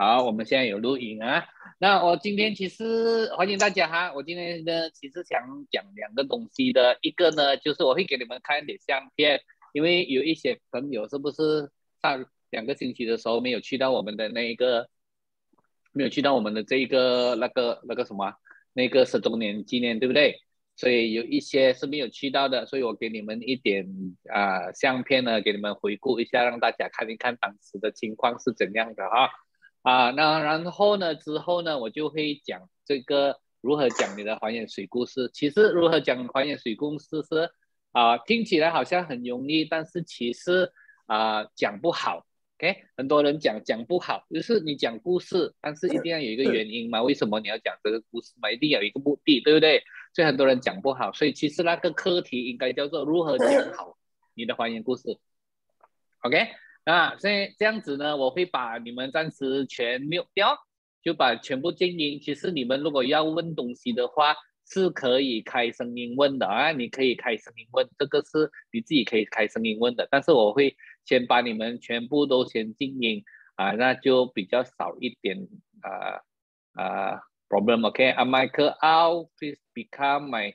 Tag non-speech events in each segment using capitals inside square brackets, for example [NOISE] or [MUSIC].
好，我们现在有录影啊。那我今天其实欢迎大家哈。我今天呢，其实想讲两个东西的，一个呢就是我会给你们看一点相片，因为有一些朋友是不是上两个星期的时候没有去到我们的那一个，没有去到我们的这一个那个那个什么那个十周年纪念，对不对？所以有一些是没有去到的，所以我给你们一点啊相片呢，给你们回顾一下，让大家看一看当时的情况是怎样的哈。啊，那然后呢？之后呢？我就会讲这个如何讲你的还原水故事。其实如何讲还原水故事是啊，听起来好像很容易，但是其实啊讲不好。OK，很多人讲讲不好，就是你讲故事，但是一定要有一个原因嘛？为什么你要讲这个故事嘛？一定有一个目的，对不对？所以很多人讲不好。所以其实那个课题应该叫做如何讲好你的还原故事。OK。啊，所以这样子呢，我会把你们暂时全 mute 掉，就把全部静音。其实你们如果要问东西的话，是可以开声音问的啊，你可以开声音问，这个是你自己可以开声音问的。但是我会先把你们全部都先静音啊，那就比较少一点啊啊 problem。OK，a Michael out，please become my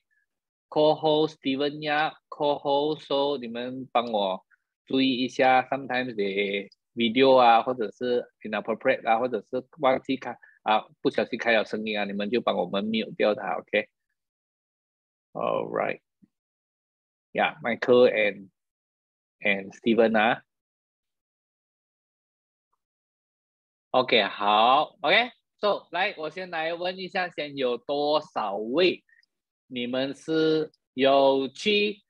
co-host Steven Ya，co-host，你们帮我。注意一下，sometimes the video 啊，或者是 inappropriate 啊，或者是忘记开啊，不小心开了声音啊，你们就帮我们 mute 掉它，OK？All right，Yeah，Michael and and Steven 啊，OK，好，OK，So 来，我先来问一下，先有多少位你们是有去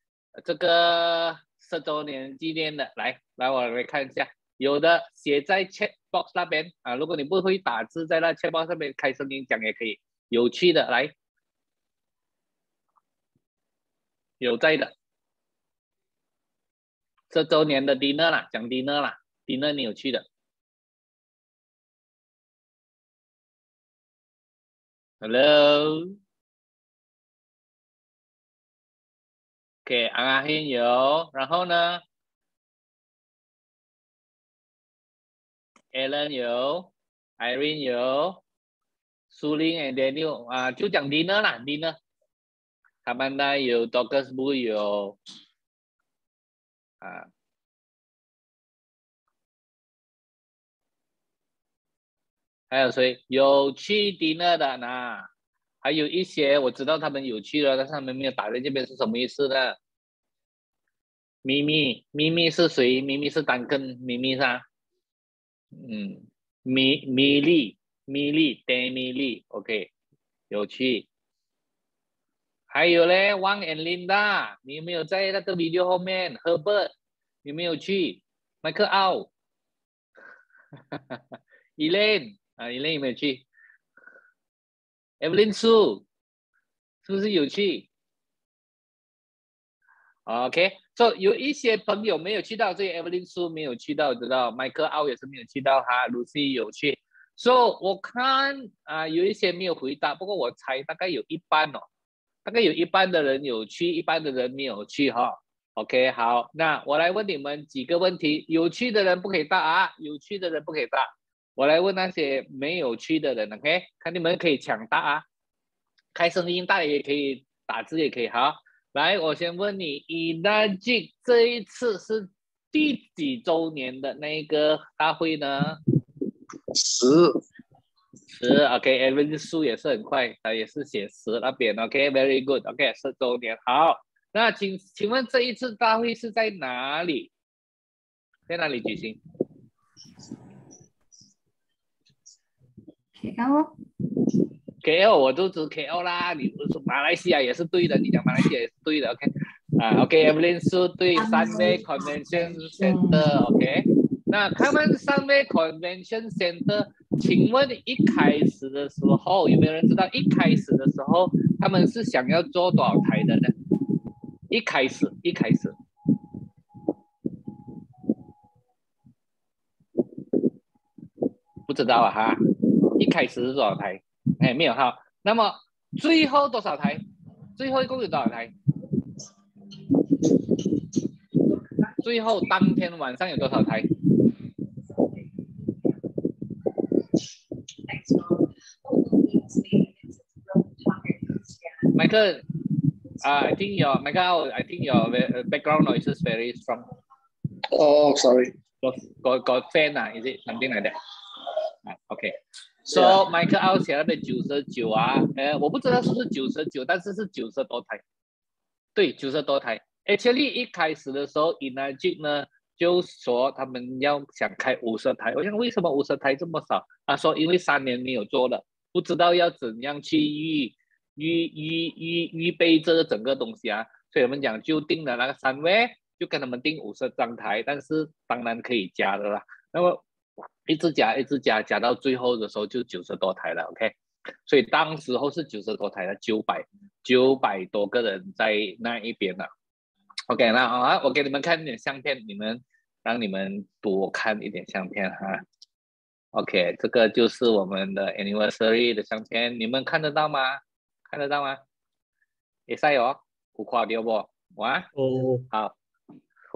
这个？十周年纪念的，来来，我来看一下，有的写在 chat box 那边啊。如果你不会打字，在那 chat box 上面开声音讲也可以。有趣的，来，有在的，这周年的 dinner 啦，讲 dinner 啦，dinner 你有趣的，Hello。OK，安阿欣有，然后呢？Alan 有，Irene 有，苏林 and Daniel 啊，就讲 dinner 啦，dinner。他们呢有 Doctors 不有啊？还有谁有去 dinner 的呢？ 还有一些我知道他们有去了，但是他们没有打在这边是什么意思呢？咪咪咪咪是谁？咪咪是单根咪咪是吧？嗯，咪咪粒咪粒戴咪粒，OK，有趣。还有嘞，Wang and Linda，你有没有在那个 video 后面？Herbert 有没有去？Michael Out，Elaine [LAUGHS] 啊，Elaine 有没有去？Evelyn Su，是不是有趣？OK，所以有一些朋友没有去到，所以 Evelyn Su 没有去到，知道？Michael Au 也是没有去到，哈，Lucy 有去。所以我看啊，有一些没有回答，不过我猜大概有一半哦，大概有一半的人有去，一半的人没有去哈。OK，好，那我来问你们几个问题，有趣的人不可以答啊，有趣的人不可以答。我来问那些没有去的人，OK？看你们可以抢答啊，开声音大也可以，打字也可以。好，来，我先问你 e n a g 这一次是第几周年的那个大会呢？十，十数也是很快，他也是写十那边，OK？Very good，OK？十周年，好。那请请问这一次大会是在哪里？在哪里举行？KL，我都知 KL 啦。你说马来西亚也是对的，你讲马来西亚也是对的。OK，啊，OK，Evelyn 是对三位 Convention Center，OK。那他们三位 Convention Center，请问一开始的时候有没有人知道？一开始的时候他们是想要做多少台的呢？一开始，一开始不知道啊哈。一开始是多少台？哎，没有哈。那么最后多少台？最后一共有多少台？最后当天晚上有多少台？麦克，啊，I think your 麦克，I think your background noises very strong. 哦 sorry. Got go go fan 啊，is it something like that? 啊，OK。So Michael Out 写的九十九啊，呃，我不知道是不是九十九，但是是九十多台。对，九十多台。Actually 一开始的时候 e n e r g y 呢就说他们要想开五十台，我想为什么五十台这么少？他说因为三年没有做了，不知道要怎样去预预预预预备这个整个东西啊，所以我们讲就定了那个三位，就跟他们定五十张台，但是当然可以加的啦。那么一直加一直加，加到最后的时候就九十多台了，OK。所以当时候是九十多台了九百九百多个人在那一边了。OK，那好啊，我给你们看一点相片，你们让你们多看一点相片哈。OK，这个就是我们的 anniversary 的相片，你们看得到吗？看得到吗？也晒哦，不垮掉不？哇哦，好，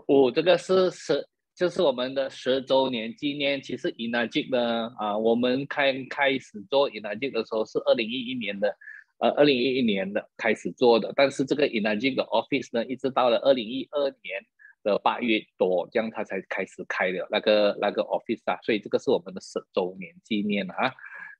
哦，这个是十，就是我们的十周年纪念。其实 Energy 呢，啊，我们开开始做 Energy 的时候是二零一一年的。呃，二零一一年的开始做的，但是这个 Energy 的 Office 呢，一直到了二零一二年的八月多，这样它才开始开的那个那个 Office 啊，所以这个是我们的十周年纪念啊。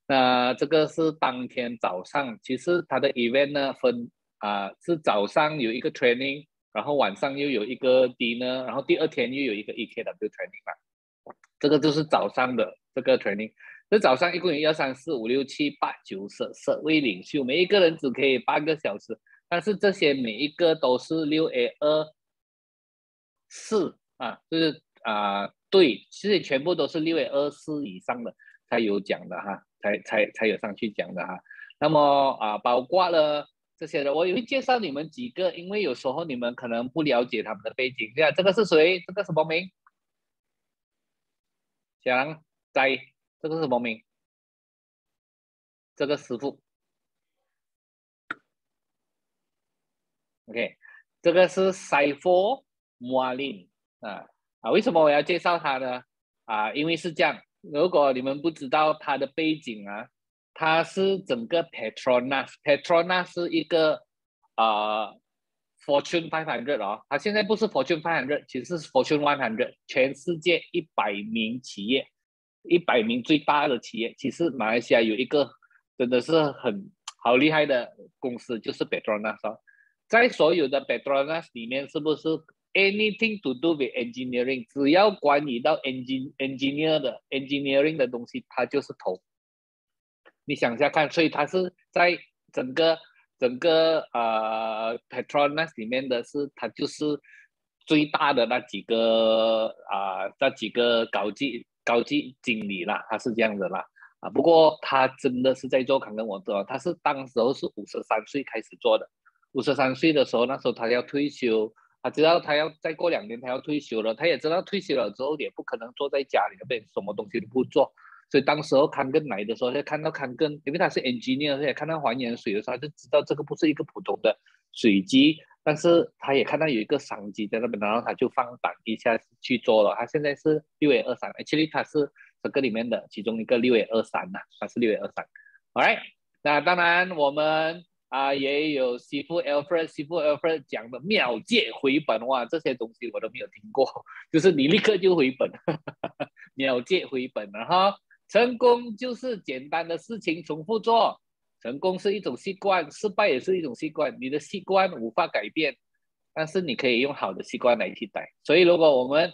那这个是当天早上，其实它的 Event 呢分啊是早上有一个 Training，然后晚上又有一个 D 呢然后第二天又有一个 EKW Training 嘛，这个就是早上的这个 Training。这早上一共有一二三四五六七八九十十位领袖，每一个人只可以八个小时，但是这些每一个都是六 A 二四啊，就是啊对，其实全部都是六 A 二四以上的才有讲的哈，才才才有上去讲的哈。那么啊，包括了这些的，我也会介绍你们几个，因为有时候你们可能不了解他们的背景。这个是谁？这个什么名？想在。这个是什么名？这个师傅，OK，这个是 Saiful Muallim 啊啊，为什么我要介绍他呢？啊，因为是这样，如果你们不知道他的背景啊，它是整个 Petronas，Petronas 是一个啊 Fortune 500哦，它现在不是 Fortune 500，其实是 Fortune 100，全世界一百名企业。一百名最大的企业，其实马来西亚有一个真的是很好厉害的公司，就是 Petronas。在所有的 Petronas 里面，是不是 anything to do with engineering，只要关于到 engine engineer 的 engineering 的东西，它就是头。你想一下看，所以它是在整个整个呃 Petronas 里面的是，它就是最大的那几个啊，那几个高级。高级经理啦，他是这样的啦，啊，不过他真的是在做康跟我做，他是当时候是五十三岁开始做的，五十三岁的时候，那时候他要退休，他知道他要再过两年他要退休了，他也知道退休了之后也不可能坐在家里边什么东西都不做，所以当时候康根来的时候，他看到康根，因为他是 engineer，他也看到还原水的时候，他就知道这个不是一个普通的水机。但是他也看到有一个商机在那边，然后他就放胆一下去做了。他现在是六月二三其实他是这个里面的其中一个六月二三呐，他是六月二三。Alright，那当然我们啊也有媳妇 Alfred，媳妇 Alfred 讲的秒借回本哇，这些东西我都没有听过，就是你立刻就回本，[LAUGHS] 秒借回本，然后成功就是简单的事情重复做。成功是一种习惯，失败也是一种习惯。你的习惯无法改变，但是你可以用好的习惯来替代。所以，如果我们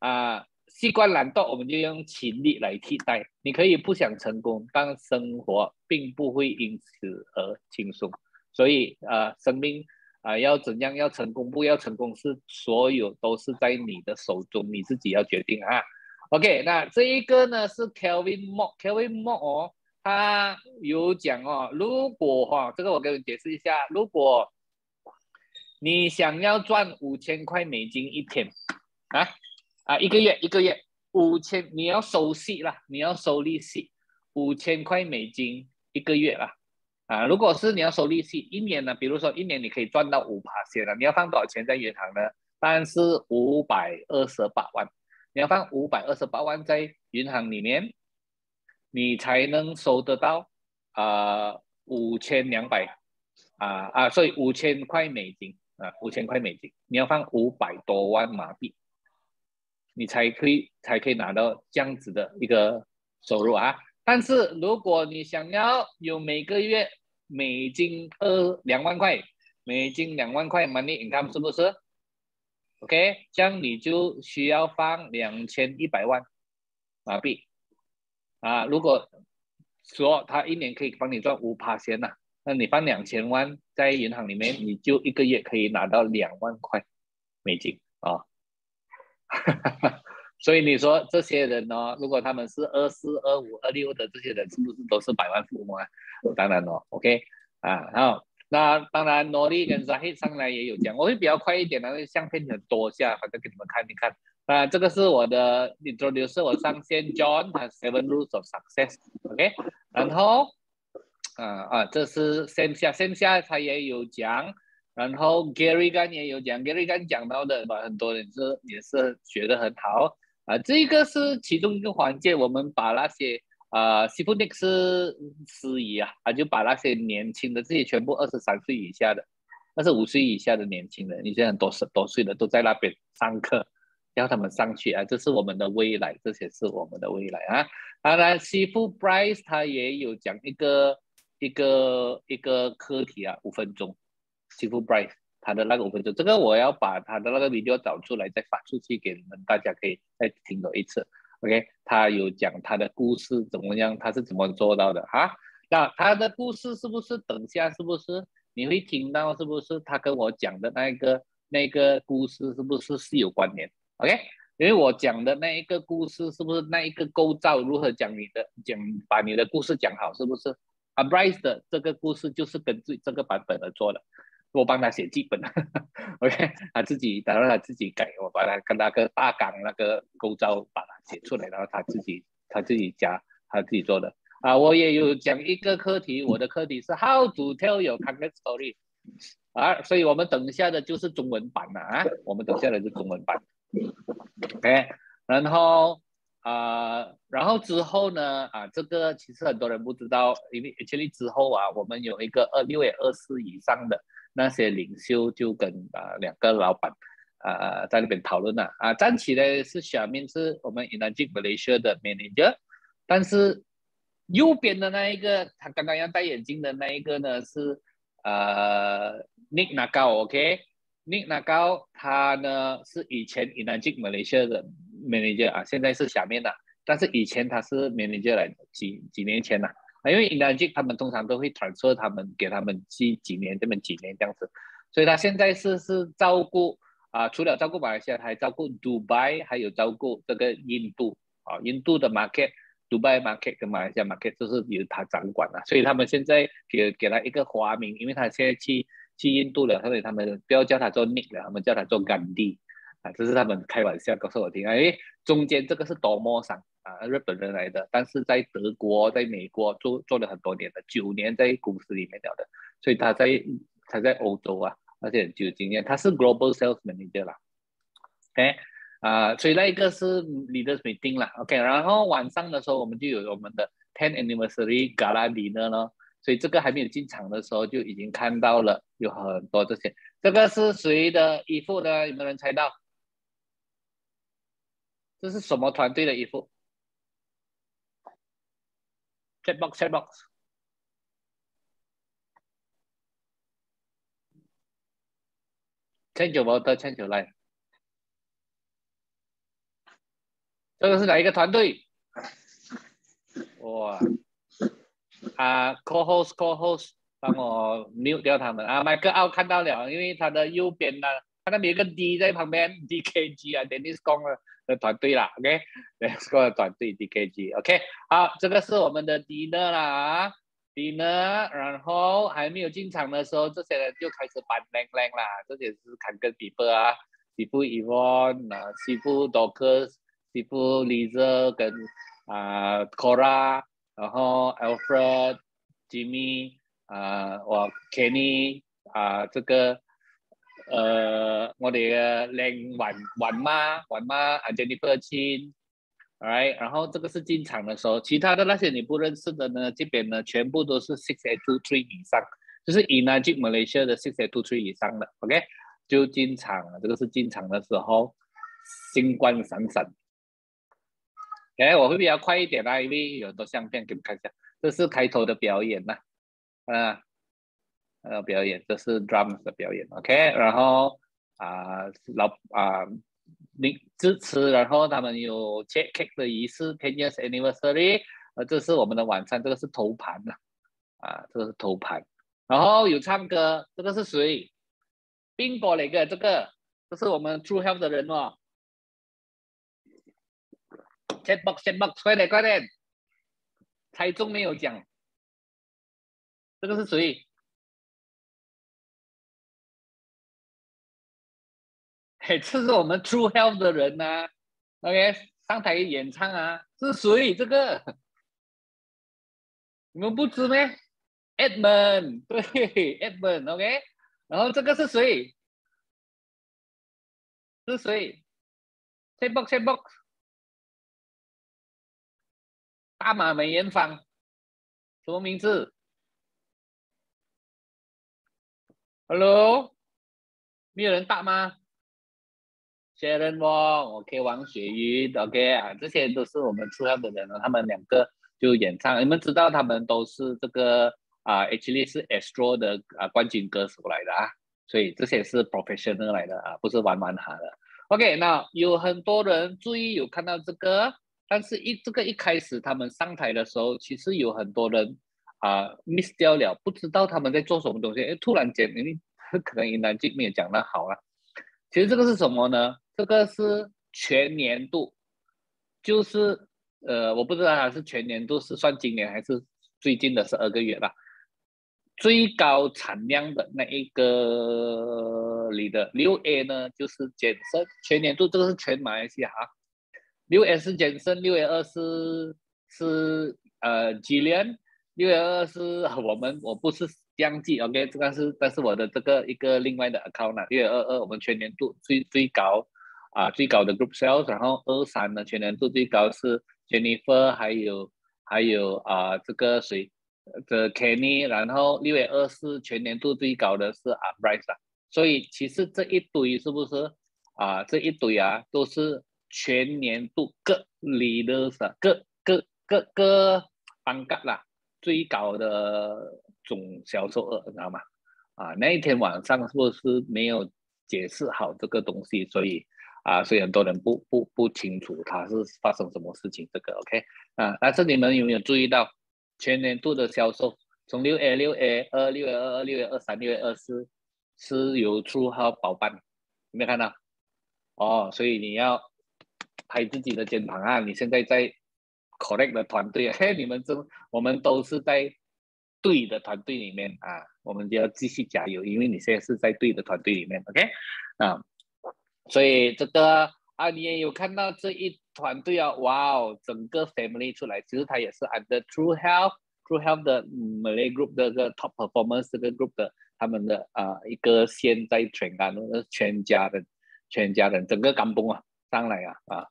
啊习惯懒惰，我们就用勤力来替代。你可以不想成功，但生活并不会因此而轻松。所以，呃，生命啊要怎样要成功，不要成功，是所有都是在你的手中，你自己要决定啊。OK，那这一个呢是 Kevin Mo，Kevin Mo 哦。他有讲哦，如果哈，这个我给你解释一下，如果你想要赚五千块美金一天，啊啊一个月一个月五千，你要收息啦，你要收利息，五千块美金一个月啦，啊，如果是你要收利息，一年呢，比如说一年你可以赚到五八千了，你要放多少钱在银行呢？当然是五百二十八万，你要放五百二十八万在银行里面。你才能收得到啊五千两百啊啊，所以五千块美金啊，五千块美金，你要放五百多万马币，你才可以才可以拿到这样子的一个收入啊。但是如果你想要有每个月美金二两万块，美金两万块 money income 是不是？OK，这样你就需要放两千一百万马币啊。如果说他一年可以帮你赚五趴钱呐，那你放两千万在银行里面，你就一个月可以拿到两万块美金啊。[LAUGHS] 所以你说这些人呢，如果他们是二四、二五、二六的这些人，是不是都是百万富翁啊？当然了，OK 啊，然后那当然，诺丽跟扎黑上来也有讲，我会比较快一点的，相片很多下，反正给你们看一看。啊，这个是我的 introduce 我上线 John 他 Seven Rules of Success，OK，然后啊啊，这是线下线下他也有讲。然后 Gary 刚也有讲，Gary 刚讲到的吧，很多人是也是学得很好。啊，这个是其中一个环节，我们把那些啊 s i p u n i k 是司仪啊，他就把那些年轻的这些全部二十三岁以下的，二十五岁以下的年轻人，你现在多十多岁的都在那边上课，要他们上去啊，这是我们的未来，这些是我们的未来啊。当然 s i p Bryce 他也有讲一个一个一个课题啊，五分钟 s i p Bryce。他的那个五分钟，这个我要把他的那个 video 找出来，再发出去给你们，大家可以再听多一次。OK，他有讲他的故事怎么样，他是怎么做到的啊？那他的故事是不是等下是不是你会听到？是不是他跟我讲的那个那个故事是不是是有关联？OK，因为我讲的那一个故事是不是那一个构造如何讲你的讲把你的故事讲好，是不是 a b r i s e 的这个故事就是根据这个版本而做的。我帮他写剧本，[LAUGHS] OK，他自己，然后他自己改，我把他跟那个大纲那个构造把它写出来，然后他自己他自己加他自己做的啊。我也有讲一个课题，我的课题是 How to tell your complete story 啊，所以我们等一下的就是中文版了啊，我们等下的是中文版，OK，然后啊，然后之后呢啊，这个其实很多人不知道，因为确立之后啊，我们有一个二六月二四以上的。那些领袖就跟啊两个老板啊在那边讨论了啊，站起来是下面是我们 Energy Malaysia 的 manager，但是右边的那一个他刚刚要戴眼镜的那一个呢是呃 Nick Nagao，OK，Nick Nagao 他呢是以前 Energy Malaysia 的 manager 啊，现在是下面的，但是以前他是 manager 来的，几几年前了。因为 Energy 他们通常都会 transfer 他们给他们几几年这么几年这样子，所以他现在是是照顾啊，除了照顾马来西亚，还照顾 Dubai，还有照顾这个印度。啊，印度的 market，Dubai market 跟马来西亚 market 都是由他掌管了，所以他们现在给给他一个华名，因为他现在去去印度了，所以他们不要叫他做 Nick 了，他们叫他做 Gandhi 啊，这是他们开玩笑告诉我听啊，因为中间这个是多么伤。啊，日本人来的，但是在德国、在美国做做了很多年的，九年在公司里面了的，所以他在他在欧洲啊，而且就有经验，他是 global sales manager 啦。OK，啊，所以那一个是 leaders meeting 啦。OK，然后晚上的时候我们就有我们的 ten anniversary gala dinner 呢，所以这个还没有进场的时候就已经看到了有很多这些，这个是谁的衣服呢？有没有人猜到？这是什么团队的衣服 ？Chat box, chat box. Change your voter, change your life. 这个是哪一个团队？哇！啊，co-host co-host，帮我 mute 掉他们啊。麦克奥看到了，因为他的右边呢，他那边有个 D 在旁边，DKG 啊，Dennis 讲了。 的团队啦，OK，对，这个团队 DKG，OK，好，这个是我们的 dinner 啦，dinner，然后还没有进场的时候，这些人就开始搬 l a n g l a n g 啦，这些是坎根皮伯啊，西夫 Evon 啊，西夫 Docus，西夫 Lisa 跟啊 Cora，然后 Alfred，Jimmy，啊，我 Kenny，啊，这个。呃，我哋嘅靚雲雲媽，雲媽啊，Jennifer Chin，right，然后这个是进场的时候，其他的那些你不认识的呢，这边呢全部都是 six eight two three 以上，就是 in a j Malaysia 的 six eight two three 以上的，OK，就进场了。这个是进场的时候，星光闪闪。哎，我会比较快一点啦，因为有很多相片给你们看一下。这是开头的表演呐，啊，呃，表演，这是 drums 的表演，OK。然后啊，老啊，你支持，然后他们有 check cake 的仪式，ten years anniversary。呃，这是我们的晚餐，这个是头盘呐，啊，这个是头盘。然后有唱歌，这个是谁？冰果哪个？这个，这是我们 True Health 的人哦。Chat box，Chat box，快点快点，猜中没有奖？这个是谁？嘿，[LAUGHS] 这是我们 True Health 的人呐。OK，上台演唱啊，是谁？这个 [LAUGHS] 你们不知吗？Edmund，对，Edmund，OK。然后这个是谁？是谁？Chat box，Chat box。大马梅艳芳，什么名字？Hello，没有人打吗？Sharon Wong，OK，王雪瑜，OK 啊，这些都是我们出道的人了。他们两个就演唱，你们知道他们都是这个啊，actually 是 Astro 的啊冠军歌手来的啊，所以这些是 professional 来的啊，不是玩玩哈的。OK，那有很多人注意有看到这个。但是，一这个一开始他们上台的时候，其实有很多人啊 miss 掉了，不知道他们在做什么东西。哎，突然间，可能云南这边讲的好了。其实这个是什么呢？这个是全年度，就是呃，我不知道它是全年度是算今年还是最近的十二个月吧。最高产量的那一个里的六 A 呢，就是减身全年度，这个是全马来西亚。六 S 减身，六 A 二是是呃 g i l n 六月二是我们我不是这样记，OK，这个是但是我的这个一个另外的 account 呢，六月二二我们全年度最最高啊最高的 group sales，然后二三呢全年度最高是 Jennifer，还有还有啊这个谁的 Kenny，然后六月二四全年度最高的是啊 Bryce，所以其实这一堆是不是啊这一堆啊都是。全年度各 leaders 各各各各班级啦，最高的总销售额，你知道吗？啊，那一天晚上是不是没有解释好这个东西？所以啊，所以很多人不不不清楚它是发生什么事情。这个 OK 啊，但是你们有没有注意到全年度的销售，从六 A 六 A 二六月二二六月二三六月二四是由初号包办，有没有看到？哦，所以你要。拍自己的肩膀啊！你现在在 correct 的团队，[LAUGHS] 嘿，你们这我们都是在对的团队里面啊，我们就要继续加油，因为你现在是在对的团队里面，OK？啊，所以这个啊，你也有看到这一团队啊，哇哦，整个 family 出来，其实他也是 under True Health，True Health 的 Malay Group 的个 top performance 这个 group 的他们的啊一个现在全干的全家人，全家人整个干崩啊上来啊啊！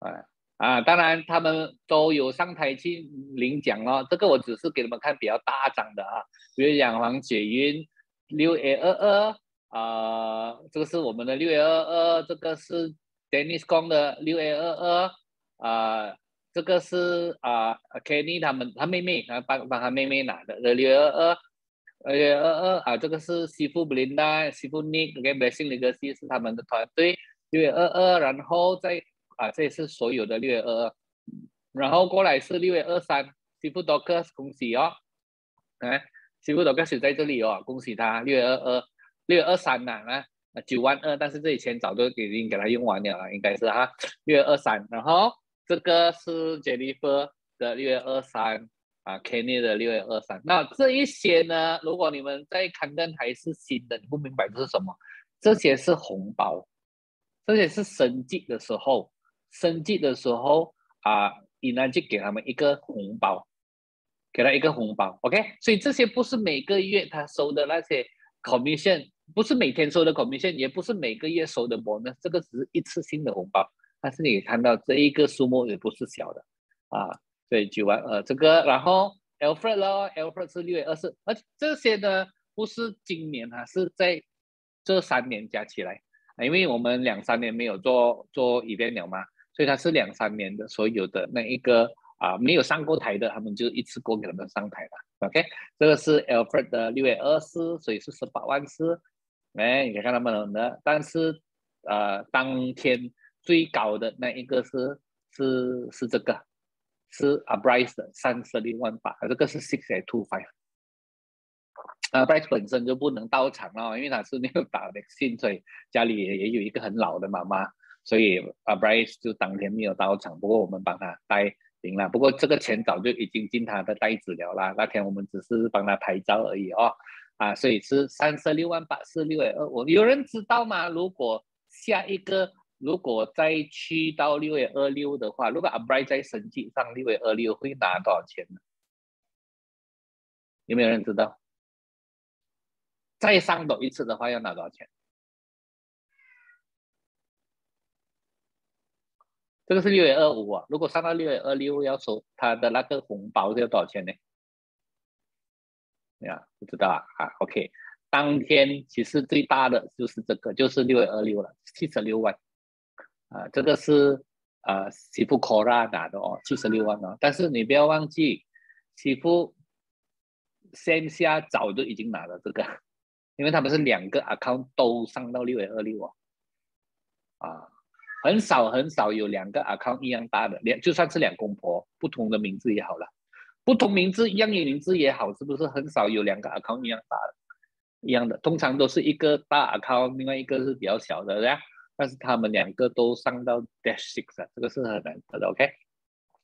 啊啊！当然，他们都有上台去领奖了。这个我只是给你们看比较大张的啊，比如讲黄雪云六 A 二二啊，这个是我们的六月二二，这个是 Dennis Kong 的六月二二啊，这个是啊 Kenny 他们他妹妹他帮帮他妹妹拿的六月二二，六月二二啊，这个是西富 Belinda、西富 Nick 跟 Blessing 的个系是他们的团队六月二二，然后再。啊，这也是所有的六月二二，然后过来是六月二三，西富多克恭喜哦，哎，西富多克是在这里哦，恭喜他六月二二，六月二三呐，啊，九万二，但是这里钱早都已经给他用完了，应该是哈，六月二三，然后这个是 Jennifer 的六月二三，啊，Kenny 的六月二三，那这一些呢，如果你们在看登还是新的，你不明白这是什么，这些是红包，这些是升级的时候。升级的时候啊，你呢就给他们一个红包，给他一个红包，OK。所以这些不是每个月他收的那些 commission，不是每天收的 commission，也不是每个月收的摩呢这个只是一次性的红包。但是你看到这一个数目也不是小的啊，所以九万二这个，然后 Alfred 咯，Alfred 是六月二十，而这些呢不是今年啊，是在这三年加起来，因为我们两三年没有做做 event 了嘛，所以它是两三年的所有的那一个啊没有上过台的，他们就一次过给他们上台了。OK，这个是 Alfred 的六月二十，所以是十八万四。哎，你可看他们的，但是呃，当天最高的那一个是是是这个，是 a b r i c e 的三十六万八，这个是 six eight two five。啊，Bryce 本身就不能到场了，因为他是没有打 vaccine，所以家里也也有一个很老的妈妈，所以啊，Bryce 就当天没有到场。不过我们帮他带。行了，不过这个钱早就已经进他的袋子了啦。那天我们只是帮他拍照而已哦，啊，所以是三十六万八四六月二五。有人知道吗？如果下一个如果再去到六月二六的话，如果阿 b r i 在升级上六月二六会拿多少钱呢？有没有人知道？再上多一次的话要拿多少钱？这个是六月二五啊，如果上到六月二六要收他的那个红包要多少钱呢？呀，不知道啊，啊，OK，当天其实最大的就是这个，就是六月二六了，七十六万，啊，这个是啊，媳妇 Kora 拿的哦，七十六万哦，但是你不要忘记，媳妇线下早就已经拿了这个，因为他们是两个 account 都上到六月二六哦，啊。很少很少有两个 account 一样大的，两就算是两公婆不同的名字也好了，不同名字一样的名字也好，是不是很少有两个 account 一样大的？一样的，通常都是一个大 account，另外一个是比较小的，对但是他们两个都上到 dash six 啊，这个是很难得的，OK？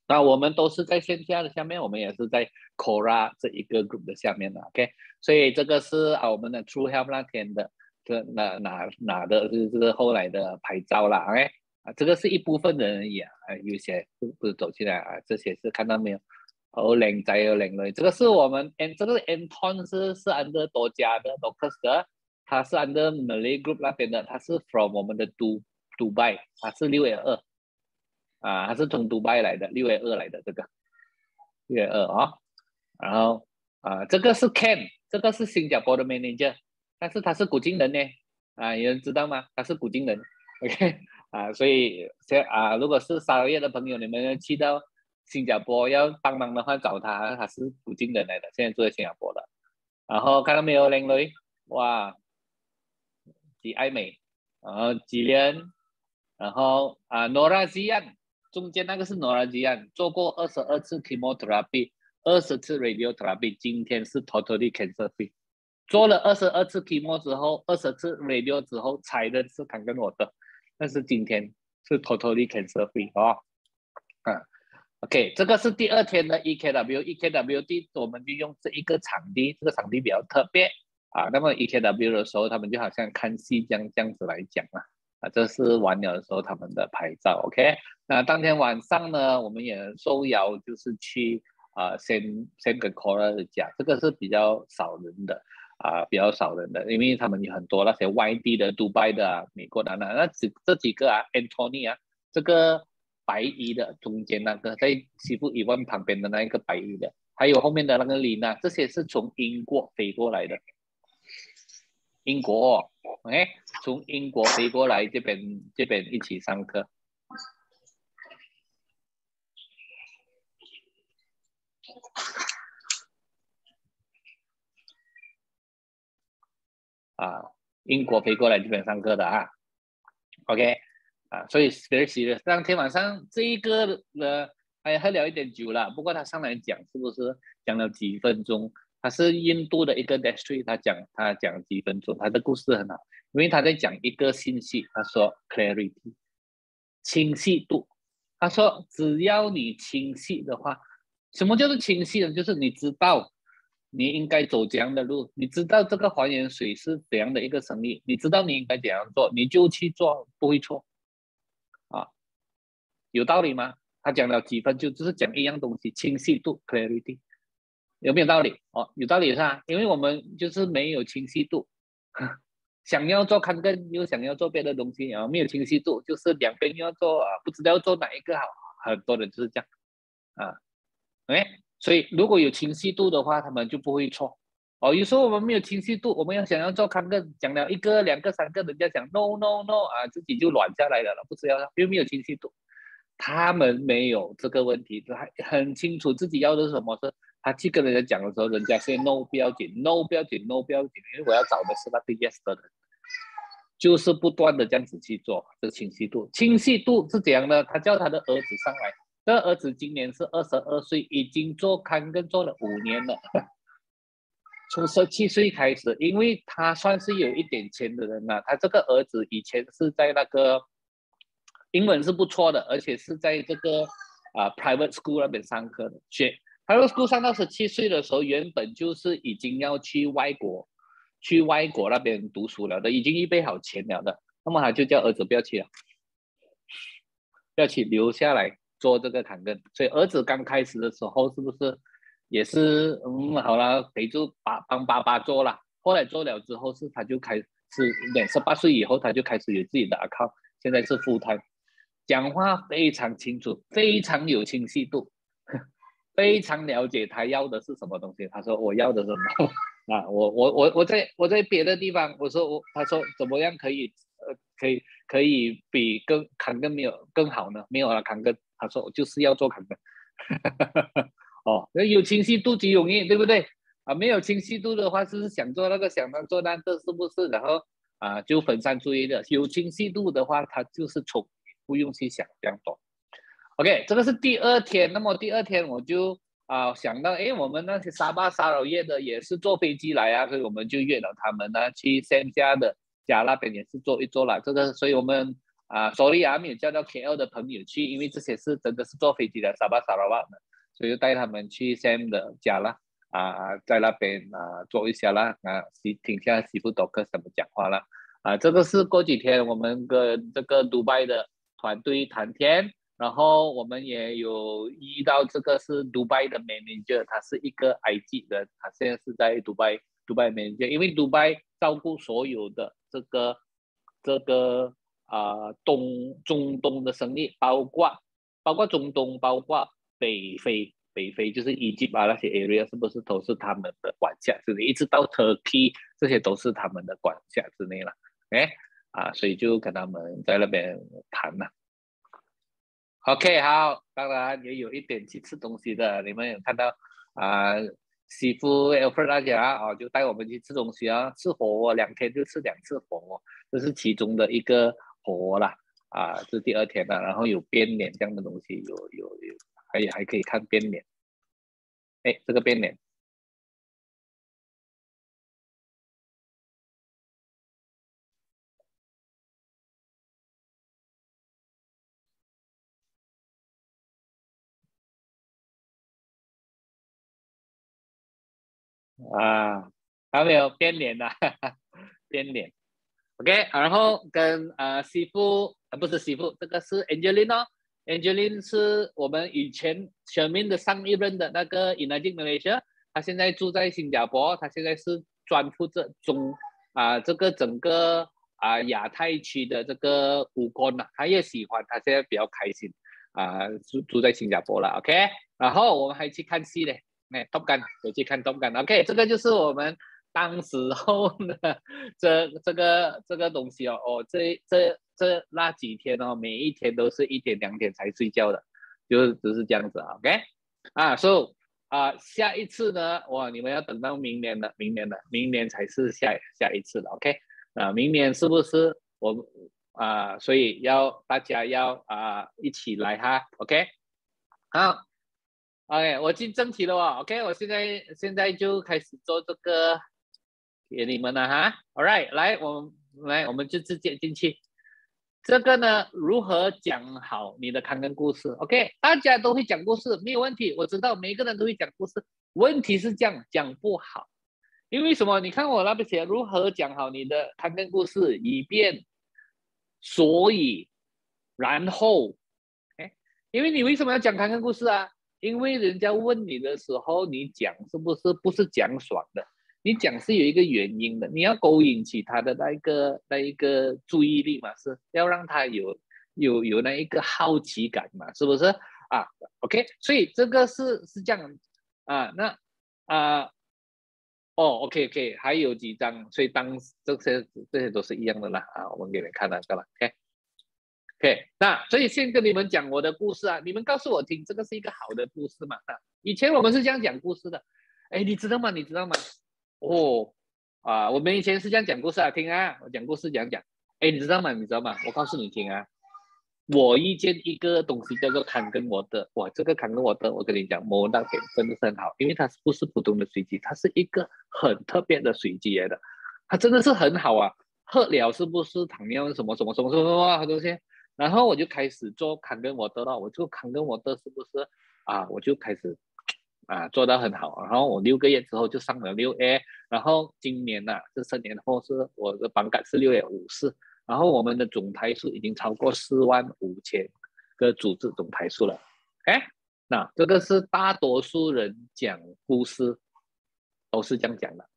那我们都是在线下的下面，我们也是在 Cora 这一个 group 的下面的，OK？所以这个是啊我们的 True Help 那天的这哪哪哪的就是这个后来的牌照啦，OK？啊，这个是一部分的人也啊，有些不不是走进来啊，这些是看到没有？哦，零在有零了，这个是我们 N 这个 Nton 是是 under 多家的 Docus 的，他是 under Malay Group 那边的，他是 from 我们的都杜拜，他是六月二，啊，他是从杜拜来的，六月二来的这个，六月二啊，然后啊，这个是 Ken，这个是新加坡的 Manager，但是他是古晋人呢，啊，有人知道吗？他是古晋人，OK。啊，所以这啊，如果是三个月的朋友，你们去到新加坡要帮忙的话，找他，他是福建人来的，现在住在新加坡的。然后看到没有，靓女，哇，几爱美，然后几连，然后啊诺拉吉安中间那个是诺拉吉安做过二十二次 chemotherapy，二十次 radiotherapy，今天是 totally cancer free，做了二十二次 chemo 之后，二十次 radio 之后才认识康跟我的。但是今天是 totally cancer free 哦，，OK，这个是第二天的 EKW，EKWD，我们就用这一个场地，这个场地比较特别啊。那么 EKW 的时候，他们就好像看戏这样这样子来讲啊，啊，这是完了的时候他们的拍照，OK。那当天晚上呢，我们也受邀就是去啊，先先跟 Cora 的家，这个是比较少人的。啊，比较少人的，因为他们有很多那些外地的、杜拜的啊、美国的那那几这几个啊，Antony 啊，这个白衣的中间那个在西部伊万旁边的那一个白衣的，还有后面的那个李娜，这些是从英国飞过来的。英国，OK，从英国飞过来这边这边一起上课。啊，英国飞过来这边上课的啊，OK，啊，所以 very serious。当天晚上这一个呢，还喝了一点酒了，不过他上来讲是不是讲了几分钟？他是印度的一个 d e s t r y 他讲他讲几分钟，他的故事很好，因为他在讲一个信息，他说 clarity，清晰度。他说只要你清晰的话，什么叫做清晰呢？就是你知道。你应该走怎样的路？你知道这个还原水是怎样的一个生意？你知道你应该怎样做，你就去做，不会错。有道理吗？他讲了几分就只是讲一样东西，清晰度 （clarity） 有没有道理？哦，有道理是吧？因为我们就是没有清晰度，想要做看更又想要做别的东西啊，没有清晰度，就是两边要做啊，不知道做哪一个好。很多人就是这样啊，哎。所以如果有清晰度的话，他们就不会错哦，有时候我们没有清晰度，我们要想要做康更，讲了一个、两个、三个，人家讲 no no no 啊，自己就软下来了，不是要因为没有清晰度。他们没有这个问题，他很清楚自己要的是什么。是，他去跟人家讲的时候，人家说 no 不要紧，no 不要紧，no 不要紧，因为我要找的是那个 yes 的人，就是不断的这样子去做。这清晰度，清晰度是怎样的？他叫他的儿子上来，这儿子今年是二十二岁，已经做康跟做了五年了。从十七岁开始，因为他算是有一点钱的人了。他这个儿子以前是在那个英文是不错的，而且是在这个啊 private school 那边上课的。学 private school 上到十七岁的时候，原本就是已经要去外国，去外国那边读书了的，已经预备好钱了的。那么他就叫儿子不要去了，不要去，留下来做这个坎根。所以儿子刚开始的时候是不是？也是，嗯，好了，陪住爸帮爸爸做了。后来做了之后，是他就开始两十八岁以后，他就开始有自己的 account。现在是副摊，讲话非常清楚，非常有清晰度，[LAUGHS] 非常了解他要的是什么东西。他说我要的什么 [LAUGHS] 啊？我我我我在我在别的地方，我说我他说怎么样可以呃可以可以比更坎更没有更好呢？没有了坎更，他说我就是要做坎更。[LAUGHS] 哦，那有清晰度极容易，对不对？啊，没有清晰度的话，是想做那个想做那个，是不是？然后啊，就分散注意力。有清晰度的话，他就是聪不用去想这样多。OK，这个是第二天。那么第二天我就啊想到，哎，我们那些沙巴沙老叶的也是坐飞机来啊，所以我们就约了他们呢去三家的家那边也是坐一坐了。这个，所以我们啊，所以啊没有叫到 KL 的朋友去，因为这些是真的是坐飞机的沙巴沙拉瓦的。所以就带他们去 Sam 的家了，啊，在那边啊坐一下啦，啊，听听下西部多克怎么讲话了，啊，这个是过几天我们跟这个迪拜的团队谈天，然后我们也有遇到这个是迪拜的 manager，他是一个 IG 人，他现在是在迪拜，迪拜 manager，因为迪拜照顾所有的这个这个啊东中东的生意，包括包括中东，包括。北非，北非就是伊及啊那些 area 是不是都是他们的管辖之内？一直到 Turkey 这些都是他们的管辖之内了。哎，啊，所以就跟他们在那边谈了。OK，好，当然也有一点去吃东西的，你们有看到啊？媳妇 Alfred 大家啊，就带我们去吃东西啊，吃火锅，两天就吃两次火锅，这是其中的一个火锅啦。啊，是第二天了，然后有变脸这样的东西，有有有。还还可以看变脸，哎，这个变脸啊，还没有变脸的，变脸，OK，然后跟呃媳妇啊不是媳妇，这个是 Angelina。Angeline 是我们以前小明的上一任的那个 i n a g i n Malaysia，他现在住在新加坡，他现在是专负责中啊这个整个啊亚太区的这个武功呐，他也喜欢，他现在比较开心啊住住在新加坡了，OK，然后我们还去看戏嘞，哎，Top Gun，有去看 Top Gun，OK，这个就是我们。当时候的，这这个这个东西哦哦，这这这那几天哦，每一天都是一点两点才睡觉的，就是只是这样子，OK，啊，所以啊，下一次呢，哇，你们要等到明年的，明年的，明年才是下下一次的，OK，啊，明年是不是我啊？所以要大家要啊一起来哈，OK，好，OK，我进正题了哦，OK，我现在现在就开始做这个。给你们了哈，All right，来，我们来，我们就直接进去。这个呢，如何讲好你的康根故事？OK，大家都会讲故事，没有问题。我知道每个人都会讲故事，问题是这样讲不好。因为什么？你看我那边写如何讲好你的康根故事，以便，所以，然后，哎，因为你为什么要讲康根故事啊？因为人家问你的时候，你讲是不是不是讲爽的？你讲是有一个原因的，你要勾引起他的那一个那一个注意力嘛，是要让他有有有那一个好奇感嘛，是不是啊？OK，所以这个是是这样啊，那啊哦，OK OK，还有几张，所以当这些这些都是一样的啦啊，我们给你看那个了，OK OK，那所以先跟你们讲我的故事啊，你们告诉我听，这个是一个好的故事嘛？啊，以前我们是这样讲故事的，哎，你知道吗？你知道吗？哦，啊，我们以前是这样讲故事啊，听啊，我讲故事讲讲，哎，你知道吗？你知道吗？我告诉你听啊。我遇见一个东西叫做坎根沃德，哇，这个坎根沃德，我跟你讲，摩纳点真的是很好，因为它不是普通的水机，它是一个很特别的水机来的，它真的是很好啊，喝了是不是糖尿什么什么什么什么什么东西？然后我就开始做坎根沃德了，我做坎根沃德是不是啊？我就开始啊做到很好，然后我六个月之后就上了六 A，然后今年呐，这三年后是我的板杆是六 A 五四。然后我们的总台数已经超过四万五千个组织总台数了，哎，那这个是大多数人讲故事都是这样讲的，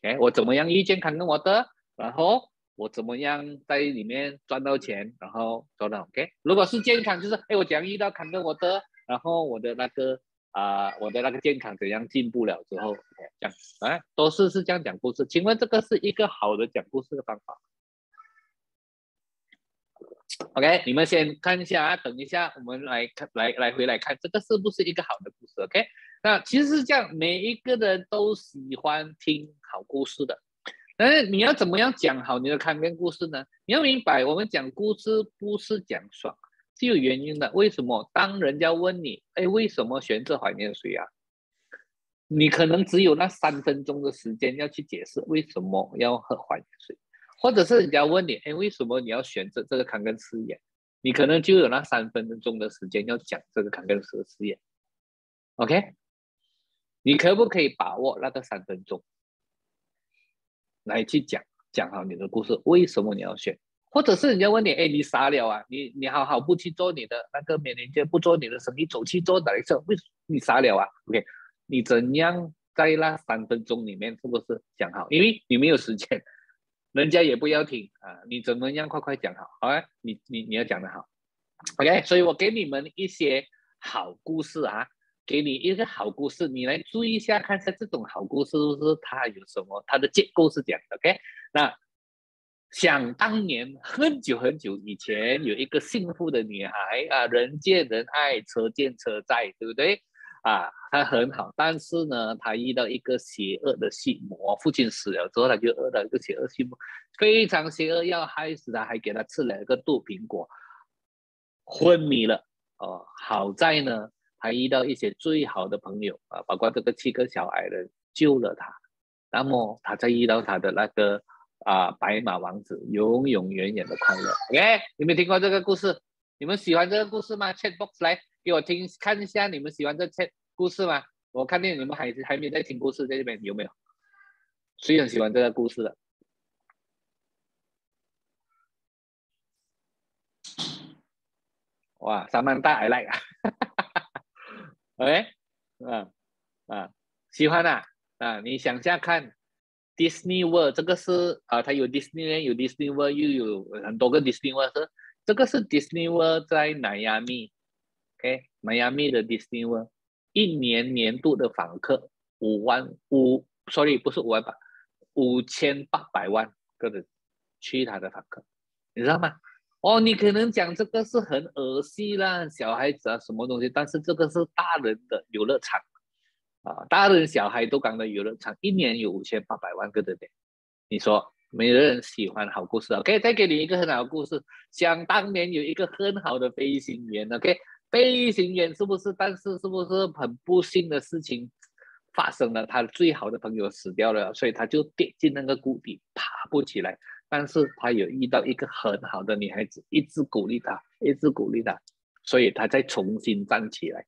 哎，我怎么样遇见康跟我的，然后我怎么样在里面赚到钱，然后做到 OK。如果是健康，就是哎，我怎样遇到坎坷我的，然后我的那个啊，我的那个健康怎样进步了之后，这样，哎，都是是这样讲故事。请问这个是一个好的讲故事的方法？OK，你们先看一下啊，等一下我们来看，来来回来看这个是不是一个好的故事？OK，那其实是这样，每一个人都喜欢听好故事的，但是你要怎么样讲好你的看片故事呢？你要明白，我们讲故事不是讲爽，是有原因的。为什么？当人家问你，哎，为什么选择怀念水啊？你可能只有那三分钟的时间要去解释为什么要喝怀念水。或者是人家问你，哎，为什么你要选择这个康根试验？你可能就有那三分钟的时间要讲这个康根试试验。OK，你可不可以把握那个三分钟来去讲讲好你的故事？为什么你要选？或者是人家问你，哎，你傻了啊？你你好好不去做你的那个免年节，不做你的生意，走去做哪一个？为你傻了啊？OK，你怎样在那三分钟里面是不是讲好？因为你没有时间。人家也不要听啊！你怎么样？快快讲好，好啊！你你你要讲的好，OK。所以我给你们一些好故事啊，给你一个好故事，你来注意一下，看一下这种好故事是不是它有什么？它的结构是这样的，OK。那想当年很久很久以前，有一个幸福的女孩啊，人见人爱，车见车载，对不对？啊，她很好，但是呢，他遇到一个邪恶的心魔。父亲死了之后，他就饿到一个邪恶心魔，非常邪恶，要害死他，还给他吃了一个毒苹果，昏迷了。哦，好在呢，还遇到一些最好的朋友啊，包括这个七个小矮人救了他。那么，他再遇到他的那个啊白马王子，永永远远的快乐。OK，有没有听过这个故事？你们喜欢这个故事吗？Chat box 来。给我听看一下，你们喜欢这些故事吗？我看见你们还还没在听故事，在这边有没有？谁很喜欢这个故事的？哇，三万大 I like 啊 [LAUGHS]！OK，嗯啊，喜欢啊啊！你想下看 Disney World 这个是啊，它有 Disneyland，有 Disney World，又有很多个 Disney World 是这个是 Disney World 在迈阿密。OK，迈阿密的 Disney World 一年年度的访客五万五，sorry 不是五万八，五千八百万个人去他的访客，你知道吗？哦，你可能讲这个是很恶心啦，小孩子啊什么东西，但是这个是大人的游乐场啊，大人小孩都讲的游乐场，一年有五千八百万个的点，你说没人喜欢好故事啊？可以再给你一个很好的故事，想当年有一个很好的飞行员，OK。飞行员是不是？但是是不是很不幸的事情发生了？他最好的朋友死掉了，所以他就跌进那个谷底，爬不起来。但是他有遇到一个很好的女孩子，一直鼓励他，一直鼓励他，所以他再重新站起来。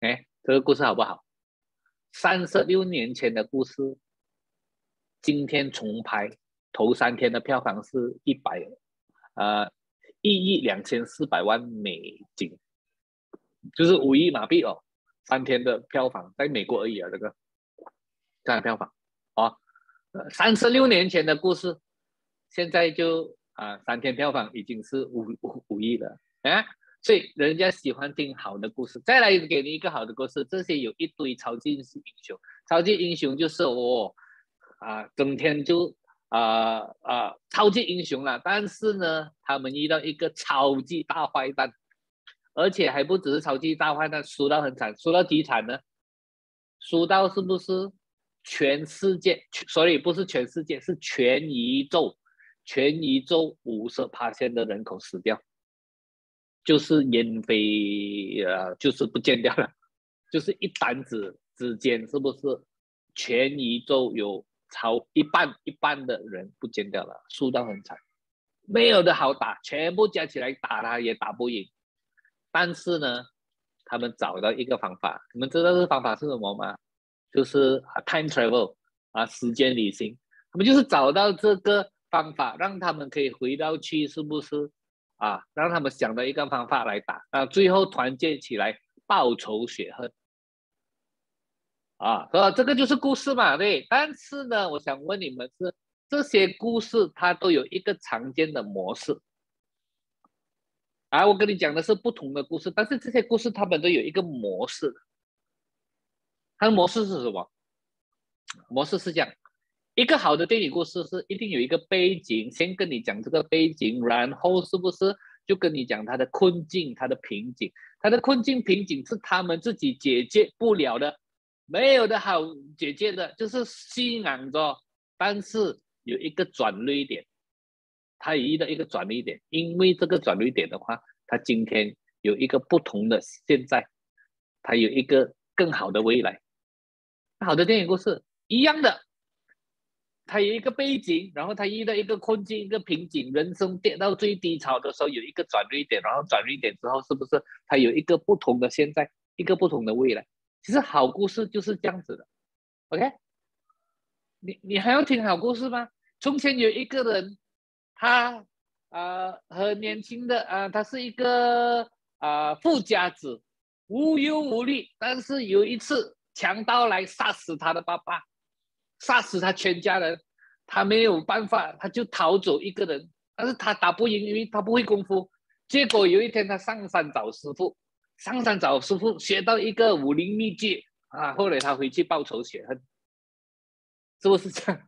哎，这个故事好不好？三十六年前的故事，今天重拍，头三天的票房是一百，呃，一亿两千四百万美金。就是五亿马币哦，三天的票房在美国而已啊，这个这样的票房啊，三十六年前的故事，现在就啊三天票房已经是五五五亿了啊，所以人家喜欢听好的故事。再来给你一个好的故事，这些有一堆超级英雄，超级英雄就是哦，啊，整天就啊啊超级英雄了，但是呢，他们遇到一个超级大坏蛋，而且还不只是超级大坏蛋，输到很惨，输到几惨呢？输到是不是全世界？所以不是全世界，是全宇宙，全宇宙五十趴线的人口死掉，就是烟飞呃，就是不见掉了，[LAUGHS] 就是一弹子之间，是不是全宇宙有？超一半一半的人不见掉了，输到很惨，没有的好打，全部加起来打他也打不赢。但是呢，他们找到一个方法，你们知道这个方法是什么吗？就是，time travel 啊，时间旅行。他们就是找到这个方法，让他们可以回到去，是不是啊？让他们想到一个方法来打啊，最后团结起来报仇雪恨。啊，呃，这个就是故事嘛，对。但是呢，我想问你们是这些故事它都有一个常见的模式。啊，我跟你讲的是不同的故事，但是这些故事它们都有一个模式。它的模式是什么？模式是这样：一个好的电影故事是一定有一个背景，先跟你讲这个背景，然后是不是就跟你讲他的困境、他的瓶颈？他的困境、瓶颈是他们自己解决不了的。没有的好解决的，就是吸引着，但是有一个转捩点，他遇到一个转捩点，因为这个转捩点的话，他今天有一个不同的现在，他有一个更好的未来。好的电影故事一样的，他有一个背景，然后他遇到一个困境、一个瓶颈，人生跌到最低潮的时候，有一个转折点，然后转折点之后，是不是他有一个不同的现在，一个不同的未来？其实好故事就是这样子的，OK？你你还要听好故事吗？从前有一个人，他啊很年轻的啊，他是一个啊富家子，无忧无虑。但是有一次强盗来杀死他的爸爸，杀死他全家人，他没有办法，他就逃走一个人。但是他打不赢，因为他不会功夫。结果有一天他上山找师傅。上山找师傅学到一个武林秘籍啊，后来他回去报仇雪恨，是不是这样？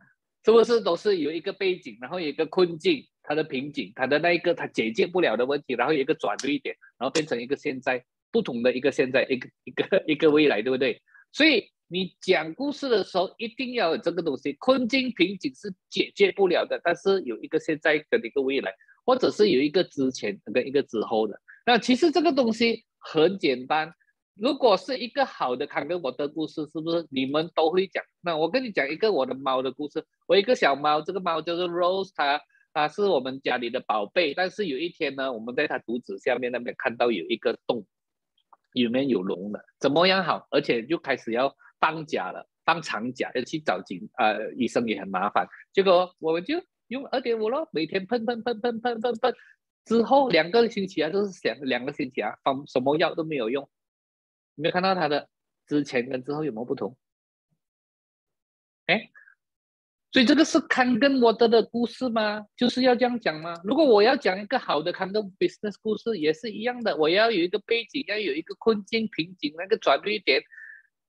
是不是都是有一个背景，然后有一个困境，他的瓶颈，他的那一个他解决不了的问题，然后有一个转折点，然后变成一个现在不同的一个现在，一个一个一个未来，对不对？所以你讲故事的时候一定要有这个东西，困境瓶颈是解决不了的，但是有一个现在跟一个未来，或者是有一个之前跟一个之后的。那其实这个东西。很简单，如果是一个好的康哥我的故事，是不是你们都会讲？那我跟你讲一个我的猫的故事。我一个小猫，这个猫叫做 Rose，它它是我们家里的宝贝。但是有一天呢，我们在它肚子下面那边看到有一个洞，里面有龙了。怎么样好？而且就开始要放假了，放长假要去找警呃医生也很麻烦。结果我们就用二点五咯，每天喷喷喷喷喷喷喷。之后两个星期啊，就是两两个星期啊，放什么药都没有用。没有看到他的之前跟之后有没有不同？哎，所以这个是康根沃德的故事吗？就是要这样讲吗？如果我要讲一个好的康根 business 故事，也是一样的，我要有一个背景，要有一个困境瓶颈，那个转捩点，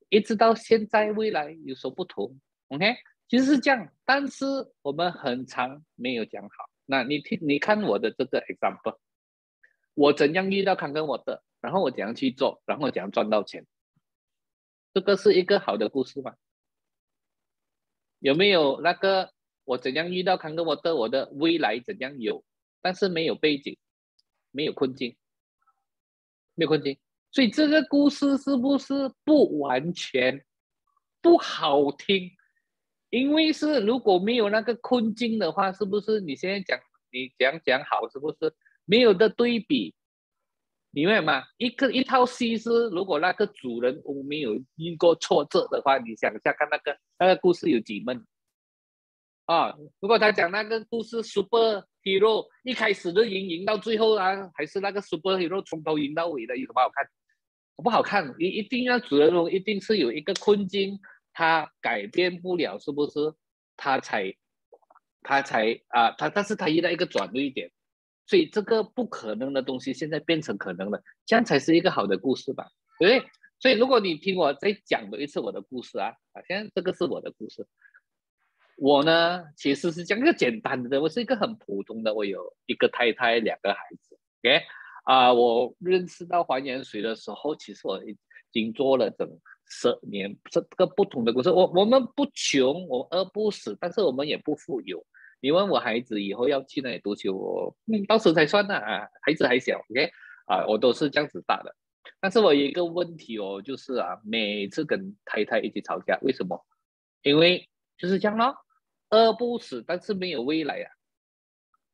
一直到现在未来有所不同。OK，其实是这样，但是我们很长没有讲好。那你听，你看我的这个 example，我怎样遇到康根沃德，然后我怎样去做，然后怎样赚到钱，这个是一个好的故事吗？有没有那个我怎样遇到康根沃德，我的未来怎样有，但是没有背景，没有困境，没有困境，所以这个故事是不是不完全不好听？因为是如果没有那个困境的话，是不是你现在讲你讲讲好，是不是没有的对比？明白吗？一个一套戏是，如果那个主人公没有遇过挫折的话，你想一下看那个那个故事有几闷啊？如果他讲那个故事 super hero 一开始就赢赢到最后啊，还是那个 super hero 从头赢到尾的，有什么好看？不好看，一一定要主人公一定是有一个困境。他改变不了，是不是？他才，他才啊，他但是他遇到一个转捩点，所以这个不可能的东西现在变成可能了，这样才是一个好的故事吧？对？所以如果你听我再讲的一次我的故事啊，啊，现在这个是我的故事，我呢其实是讲一个简单的，我是一个很普通的，我有一个太太，两个孩子。OK，啊，我认识到还原水的时候，其实我已经做了整十年，这个不同的故事。我我们不穷，我饿不死，但是我们也不富有。你问我孩子以后要去哪里读书，我嗯，到时才算呢啊，孩子还小，OK，啊，我都是这样子大的。但是我有一个问题哦，就是啊，每次跟太太一起吵架，为什么？因为就是这样咯，饿不死，但是没有未来呀。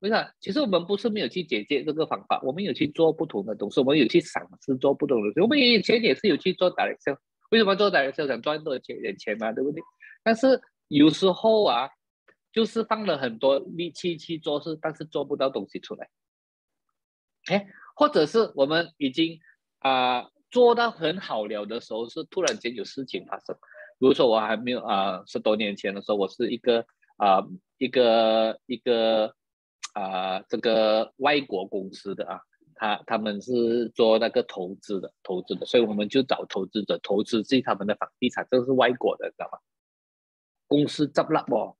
为啥？其实我们不是没有去解决这个方法，我们有去做不同的东西，我们有去尝试做不同的东西。我们以前也是有去做打人销，为什么做打人销？想赚多钱点钱嘛，对不对？但是有时候啊，就是放了很多力气去做事，但是做不到东西出来。哎，或者是我们已经。啊，做到很好了的时候，是突然间有事情发生。比如说，我还没有啊，十多年前的时候，我是一个啊，一个一个啊，这个外国公司的啊，他他们是做那个投资的，投资的，所以我们就找投资者投资进他们的房地产，这个是外国的，知道吗？公司砸了不？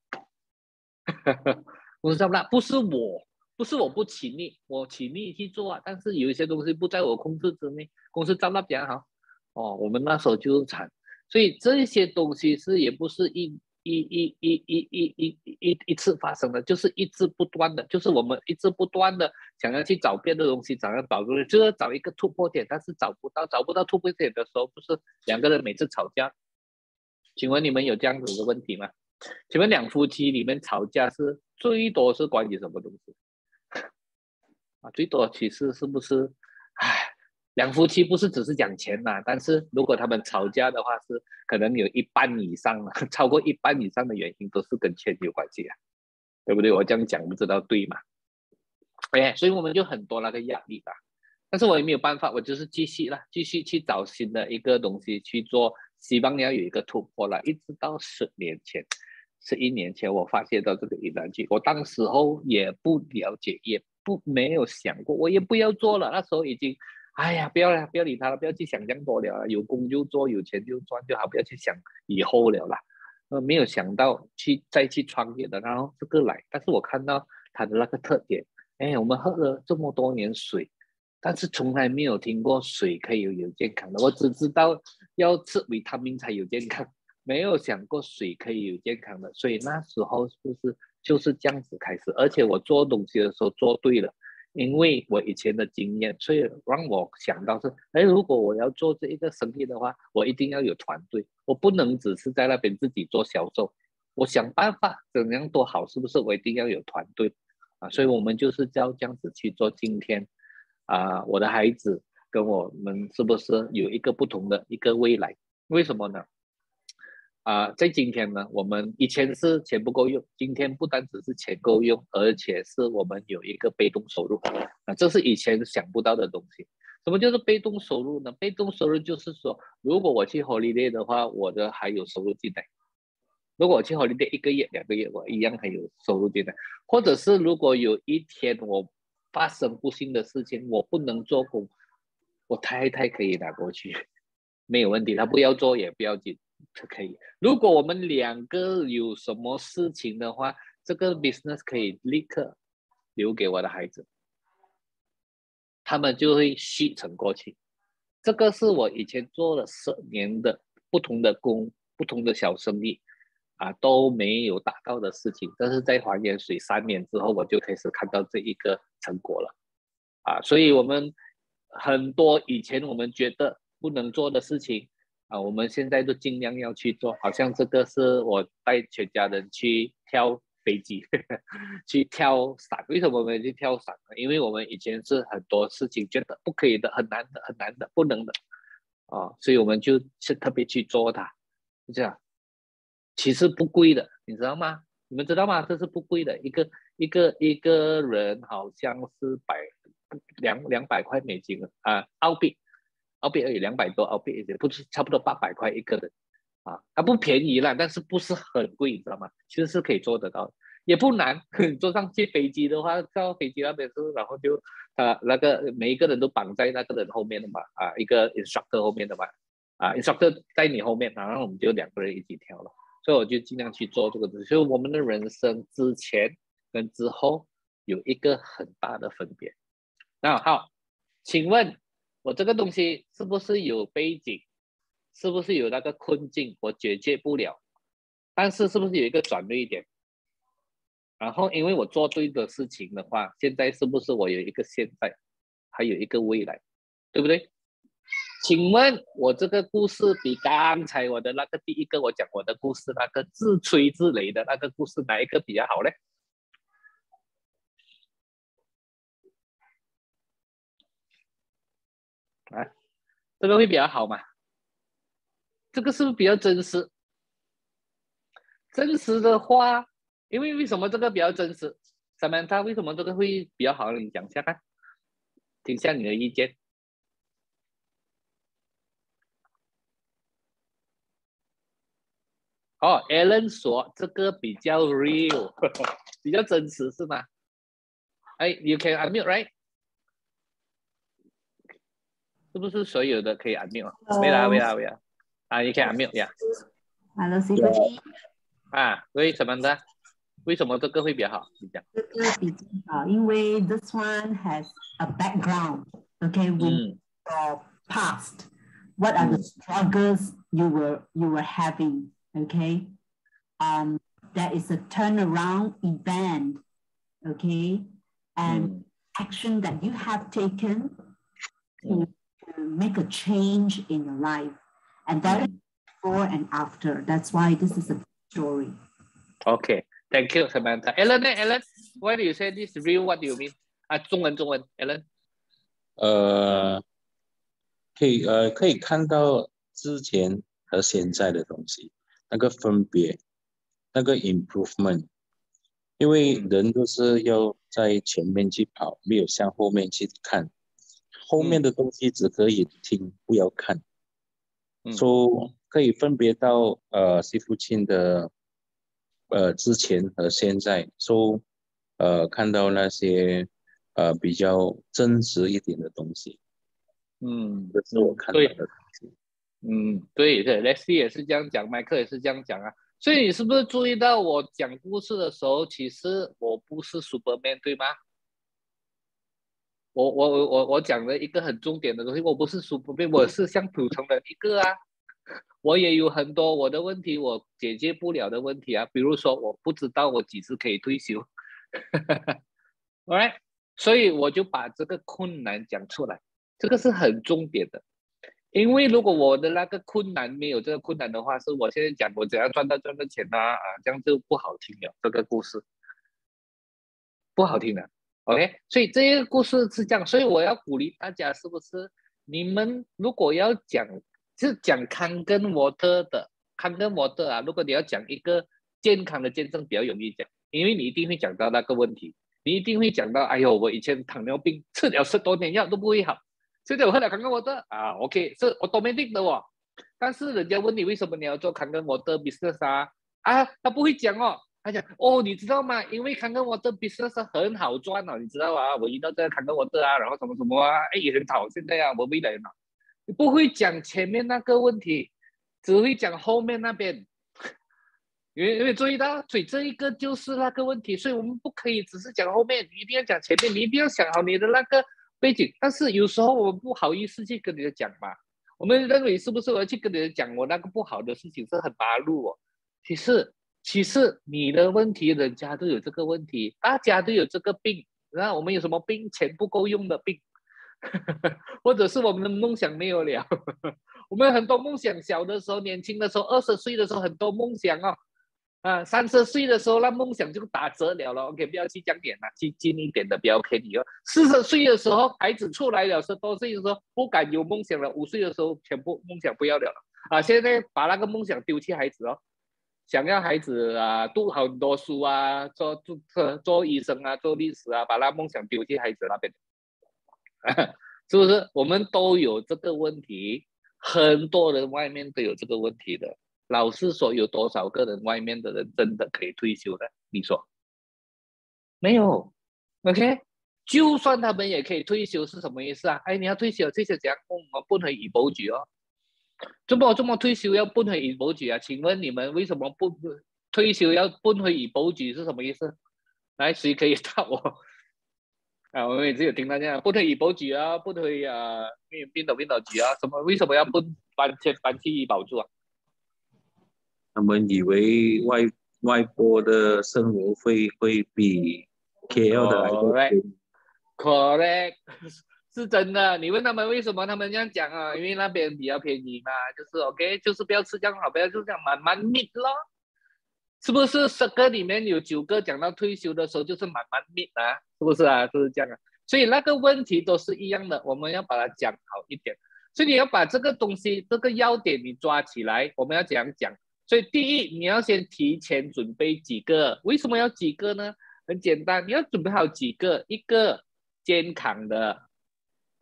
[LAUGHS] 公司砸了，不是我。不是我不请你，我请你去做啊，但是有一些东西不在我控制之内，公司账那比较好，哦，我们那时候就是惨，所以这些东西是也不是一一一一一一一一一次发生的，就是一直不断的，就是我们一直不断的想要去找别的东西，找要找出就是找一个突破点，但是找不到，找不到突破点的时候，不是两个人每次吵架，请问你们有这样子的问题吗？请问两夫妻里面吵架是最多是关于什么东西？[LAUGHS] 啊，最多其实是不是？唉，两夫妻不是只是讲钱呐，但是如果他们吵架的话，是可能有一半以上了，[LAUGHS] 超过一半以上的原因都是跟钱有关系啊，对不对？我这样讲不知道对吗？哎，所以我们就很多那个压力吧，但是我也没有办法，我就是继续了，继续去找新的一个东西去做，希望要有一个突破了。一直到十年前，十一年前，我发现到这个一难剧，我当时候也不了解也。不没有想过，我也不要做了。那时候已经，哎呀，不要了，不要理他了，不要去想这样多了。有工就做，有钱就赚就好，不要去想以后了啦。呃，没有想到去再去创业的，然后这个来。但是我看到他的那个特点，哎，我们喝了这么多年水，但是从来没有听过水可以有有健康的。我只知道要吃维他命才有健康，没有想过水可以有健康的。所以那时候是不是？就是这样子开始，而且我做东西的时候做对了，因为我以前的经验，所以让我想到是，哎，如果我要做这一个生意的话，我一定要有团队，我不能只是在那边自己做销售，我想办法怎样都好，是不是？我一定要有团队啊，所以我们就是要这样子去做。今天啊，我的孩子跟我们是不是有一个不同的一个未来？为什么呢？啊，在今天呢，我们以前是钱不够用，今天不单只是钱够用，而且是我们有一个被动收入，啊，这是以前想不到的东西。什么叫做被动收入呢？被动收入就是说，如果我去合力店的话，我的还有收入进来；如果我去合力店一个月、两个月，我一样还有收入进来。或者是如果有一天我发生不幸的事情，我不能做工，我太太可以拿过去，没有问题，她不要做也不要紧。可以。如果我们两个有什么事情的话，这个 business 可以立刻留给我的孩子，他们就会继承过去。这个是我以前做了十年的不同的工、不同的小生意啊都没有达到的事情。但是在还原水三年之后，我就开始看到这一个成果了啊。所以，我们很多以前我们觉得不能做的事情。啊，我们现在都尽量要去做，好像这个是我带全家人去跳飞机，[LAUGHS] 去跳伞。为什么我们去跳伞呢？因为我们以前是很多事情觉得不可以的、很难的、很难的、不能的，啊，所以我们就是特别去做它，这样。其实不贵的，你知道吗？你们知道吗？这是不贵的，一个一个一个人好像是百两两百块美金啊，澳币。澳币而已，两百多澳币一点，不是差不多八百块一个人，啊，它不便宜啦，但是不是很贵，你知道吗？其实是可以做得到，也不难。[LAUGHS] 坐上去飞机的话，到飞机那边是，然后就啊那个每一个人都绑在那个人后面的嘛，啊一个 instructor 后面的嘛，啊 instructor 在你后面，然后我们就两个人一起跳了，所以我就尽量去做这个东西。所以我们的人生之前跟之后有一个很大的分别。那好，请问我这个东西是不是有背景？是不是有那个困境我解决不了？但是是不是有一个转捩点？然后因为我做对的事情的话，现在是不是我有一个现在，还有一个未来，对不对？请问我这个故事比刚才我的那个第一个我讲我的故事那个自吹自擂的那个故事哪一个比较好呢？啊，这个会比较好吗？这个是不是比较真实？真实的话，因为为什么这个比较真实咱们他为什么这个会比较好？你讲一下看，听下你的意见。哦，Alan 说这个比较 real，[LAUGHS] 比较真实是吗？哎，You can unmute right？是不是所有的可以 unmute？没啦，没啦，没啦。啊，你可以 unmute 呀。Hello，C 哥。啊，为什么呢？为什么这个会比较好？你讲。这个比较好，因为 this one has a background. Okay, with your past. What are the struggles you were you were having? Okay. Um, there is a turnaround event. Okay, and action that you have taken to, to make a change in your life. And that is before and after. That's why this is a story. Okay, thank you, Samantha. Ellen, Ellen, why do you say this real? What do you mean? 啊，中文，中文，Ellen。呃，可以，呃，可以看到之前和现在的东西，那个分别，那个 improvement。因为人都是要在前面去跑，没有向后面去看， 后面的东西只可以听，不要看。说可以分别到呃，西父亲的呃之前和现在，说呃看到那些呃比较真实一点的东西，嗯，这是我看到的东西。嗯，对对，Leslie 也是这样讲，麦克也是这样讲啊。所以你是不是注意到我讲故事的时候，其实我不是 Superman 对吗？我我我我我讲了一个很重点的东西，我不是输不我是像普通人一个啊，我也有很多我的问题，我解决不了的问题啊，比如说我不知道我几时可以退休，[LAUGHS] right？所以我就把这个困难讲出来，这个是很重点的，因为如果我的那个困难没有这个困难的话，是我现在讲我怎样赚到赚到钱啊啊，这样就不好听了，这个故事不好听的。OK，所以这个故事是这样，所以我要鼓励大家，是不是？你们如果要讲，是讲康根沃特的康根沃特啊，如果你要讲一个健康的见证，比较容易讲，因为你一定会讲到那个问题，你一定会讲到，哎呦，我以前糖尿病吃了十多年药都不会好，现在我喝了康根沃特啊，OK，是我都没定的哦。但是人家问你为什么你要做康根沃特 business 啊？啊，他不会讲哦。他讲哦，你知道吗？因为康根沃特 business 很好赚哦，你知道啊？我遇到这个康根沃特啊，然后什么什么啊，哎也很好。现在啊，我未来嘛，你不会讲前面那个问题，只会讲后面那边。因为因为注意到，所以这一个就是那个问题，所以我们不可以只是讲后面，你一定要讲前面，你一定要想好你的那个背景。但是有时候我们不好意思去跟你讲嘛，我们认为是不是我要去跟你讲我那个不好的事情是很八路哦？其实。其实你的问题，人家都有这个问题，大家都有这个病。那我们有什么病？钱不够用的病，[LAUGHS] 或者是我们的梦想没有了。[LAUGHS] 我们很多梦想，小的时候、年轻的时候、二十岁的时候很多梦想哦。啊，三十岁的时候那梦想就打折了了。OK，不要去讲点了，去近一点的不要便宜哦。四十岁的时候孩子出来了，十多岁的时候不敢有梦想了。五岁的时候全部梦想不要了了。啊，现在把那个梦想丢弃孩子哦。想要孩子啊，读很多书啊，做做做做医生啊，做律师啊，把那梦想丢进孩子那边，[LAUGHS] 是不是？我们都有这个问题，很多人外面都有这个问题的。老实说，有多少个人外面的人真的可以退休的？你说没有？OK，就算他们也可以退休，是什么意思啊？哎，你要退休，退休怎样？我们不能以保举哦。这么这么退休要奔回医保局啊？请问你们为什么不退休要奔回医保局是什么意思？来，谁可以答我？[LAUGHS] 啊，我每次有听到这样，不退医保局啊，不退啊，边边导边导局啊，什么？为什么要搬搬迁搬去医保住啊？他们以为外外国的生活费会比 KL 的来的 Correct，是真的。你问他们为什么他们这样讲啊？因为那边比较便宜嘛，就是 OK，就是不要吃这样好，不要就这样慢慢搣咯。是不是十个里面有九个讲到退休的时候就是慢慢搣啊？是不是啊？就是这样啊。所以那个问题都是一样的，我们要把它讲好一点。所以你要把这个东西这个要点你抓起来，我们要怎样讲？所以第一，你要先提前准备几个。为什么要几个呢？很简单，你要准备好几个，一个健康的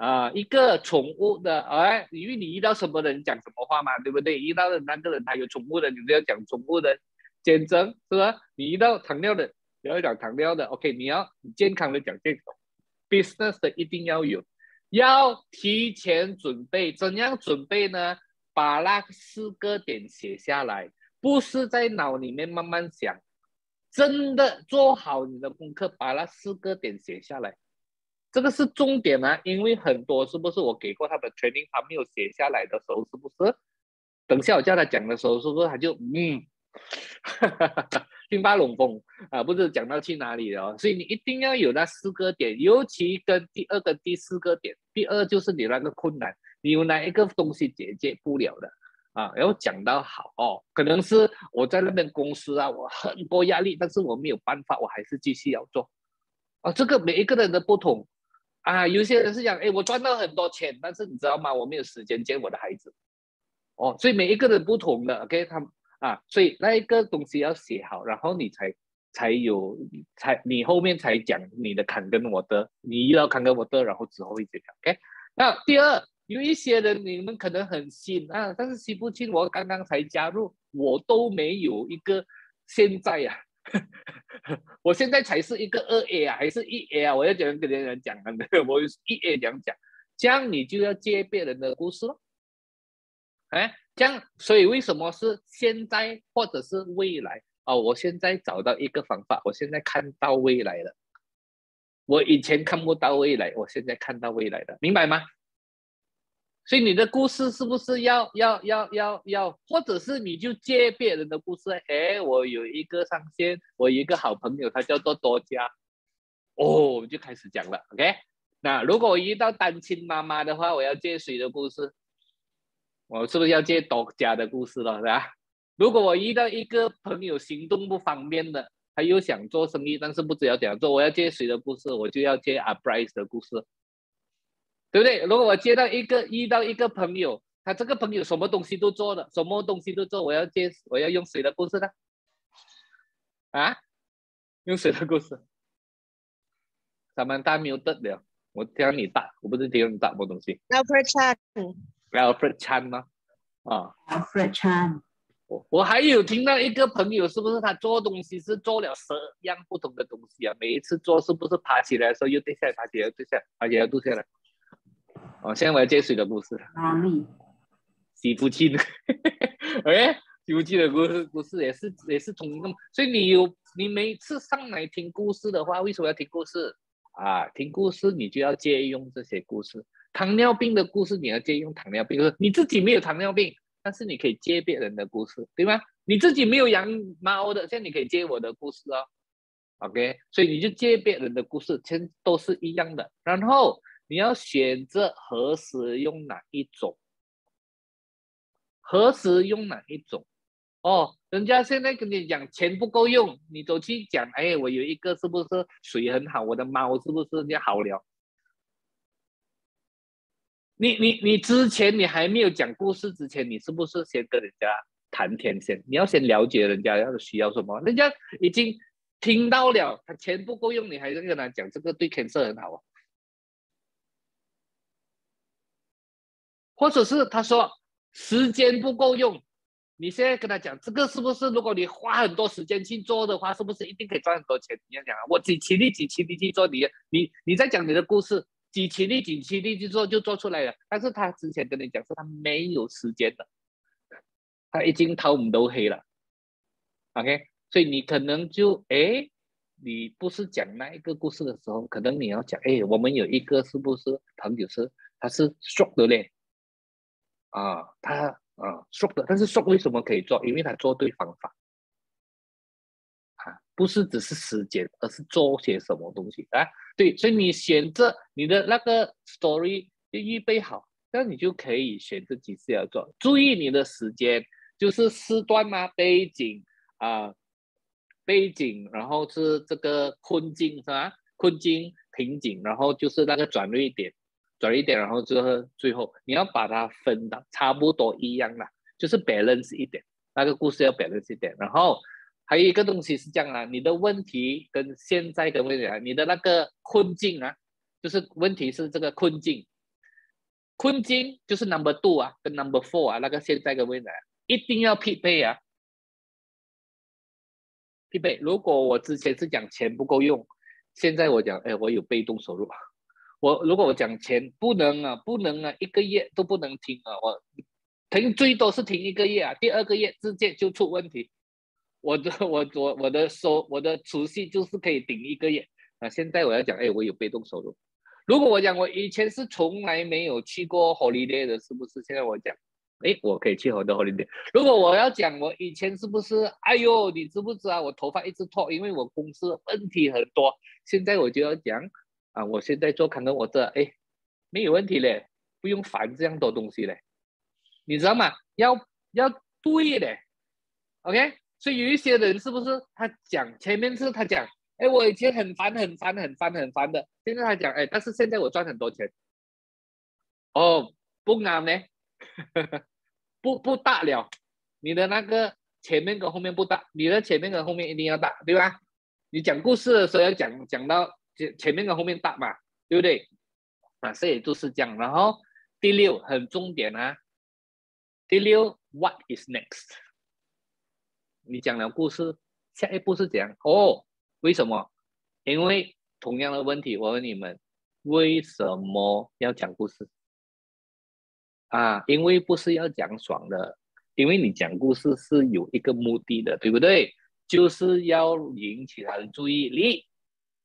啊，一个宠物的，哎，因为你遇到什么人讲什么话嘛，对不对？遇到的那个人他有宠物的，你就要讲宠物的。简称是吧？你遇到糖尿的，你要讲糖尿的，OK？你要健康的讲健康，business 的一定要有，要提前准备。怎样准备呢？把那四个点写下来，不是在脑里面慢慢想，真的做好你的功课，把那四个点写下来，这个是重点啊！因为很多是不是我给过他的 training，他没有写下来的时候，是不是？等下我叫他讲的时候，是不是他就嗯，哈哈哈听八龙凤啊，不是讲到去哪里了？所以你一定要有那四个点，尤其跟第二个第四个点，第二就是你那个困难。你有哪一个东西解决不了的啊？然后讲到好哦，可能是我在那边公司啊，我很多压力，但是我没有办法，我还是继续要做啊。这个每一个人的不同啊，有些人是讲，哎，我赚到很多钱，但是你知道吗？我没有时间见我的孩子哦。所以每一个人不同的，OK，他啊，所以那一个东西要写好，然后你才才有才你后面才讲你的坎跟我的，你遇到坎跟我的，然后之后一直讲，OK。那第二。有一些人，你们可能很新啊，但是新不清？我刚刚才加入，我都没有一个现在呀，[LAUGHS] 我现在才是一个二 A 啊，还是一 A 啊？我要怎样跟别人讲啊？[LAUGHS] 我一 A 讲讲，这样你就要接别人的故事了。哎，这样，所以为什么是现在或者是未来？哦，我现在找到一个方法，我现在看到未来了。我以前看不到未来，我现在看到未来了，明白吗？所以你的故事是不是要要要要要，或者是你就借别人的故事？哎，我有一个上线，我有一个好朋友，他叫做多佳，哦，就开始讲了。OK，那如果我遇到单亲妈妈的话，我要借谁的故事？我是不是要借多佳的故事了，是吧？如果我遇到一个朋友行动不方便的，他又想做生意，但是不知道怎样做，我要借谁的故事？我就要借阿 Bryce 的故事。对不对？如果我接到一个遇到一个朋友，他这个朋友什么东西都做了，什么东西都做，我要接我要用谁的故事呢？啊？用谁的故事？咱们大没有得了，我听你打，我不是听你打什么东西。Alfred Chan，Alfred Chan 吗？啊，Alfred Chan。我我还有听到一个朋友，是不是他做东西是做了十样不同的东西啊？每一次做是不是爬起来的时候又掉下来，爬起来掉下来，爬起来掉下来？哦，现在我要接谁的故事？哪里？洗夫妻的，哎，洗夫妻的故事故事也是也是同一个，所以你有你每次上来听故事的话，为什么要听故事啊？听故事你就要借用这些故事。糖尿病的故事你要借用糖尿病，就是你自己没有糖尿病，但是你可以借别人的故事，对吗？你自己没有养猫的，现在你可以借我的故事哦。OK，所以你就借别人的故事，全都是一样的，然后。你要选择何时用哪一种？何时用哪一种？哦，人家现在跟你讲钱不够用，你都去讲，哎，我有一个是不是水很好？我的猫是不是人家好了？你你你之前你还没有讲故事之前，你是不是先跟人家谈天先？你要先了解人家要需要什么？人家已经听到了，他钱不够用，你还是跟他讲这个对天色很好啊？或者是他说时间不够用，你现在跟他讲这个是不是？如果你花很多时间去做的话，是不是一定可以赚很多钱？你要讲啊，我几起力几起力去做，你你你在讲你的故事，几期力几期力去做就做出来了。但是他之前跟你讲说他没有时间的，他已经掏唔都黑了。OK，所以你可能就哎，你不是讲那一个故事的时候，可能你要讲哎，我们有一个是不是朋友是他是 short 的嘞？啊，他啊 short 的，但是 short 为什么可以做？因为他做对方法。啊不是只是时间，而是做些什么东西啊？对，所以你选择你的那个 story 就预备好，那你就可以选择几次要做。注意你的时间，就是时段嘛，背景啊，背景，然后是这个困境是吧？困境、瓶颈，然后就是那个转捩点，转一点，然后最后最后你要把它分的差不多一样啦，就是 balance 一点，那个故事要 balance 一点，然后。还有一个东西是这样啊，你的问题跟现在的问题啊，你的那个困境啊，就是问题是这个困境，困境就是 number two 啊，跟 number four 啊，那个现在的问题一定要匹配啊，匹配。如果我之前是讲钱不够用，现在我讲，哎，我有被动收入，我如果我讲钱不能啊，不能啊，一个月都不能停啊，我停最多是停一个月啊，第二个月直接就出问题。我的 [LAUGHS] 我我我的收我的储蓄就是可以顶一个月啊！现在我要讲，哎，我有被动收入。如果我讲我以前是从来没有去过 holiday 的，是不是？现在我讲，哎，我可以去好多 holiday。如果我要讲我以前是不是？哎呦，你知不知啊？我头发一直脱，因为我公司问题很多。现在我就要讲啊，我现在做可能我这哎没有问题嘞，不用烦这样多东西嘞，你知道吗？要要对的，OK。所以有一些人是不是他讲前面是他讲，哎，我以前很烦很烦很烦很烦的，现在他讲，哎，但是现在我赚很多钱，哦，不难呢，[LAUGHS] 不不大了，你的那个前面跟后面不大，你的前面跟后面一定要大，对吧？你讲故事的时候要讲讲到前面跟后面大嘛，对不对？啊，这也就是这样。然后第六很重点啊，第六，What is next？你讲了故事，下一步是怎样？哦，为什么？因为同样的问题，我问你们，为什么要讲故事？啊，因为不是要讲爽的，因为你讲故事是有一个目的的，对不对？就是要引起他的注意力。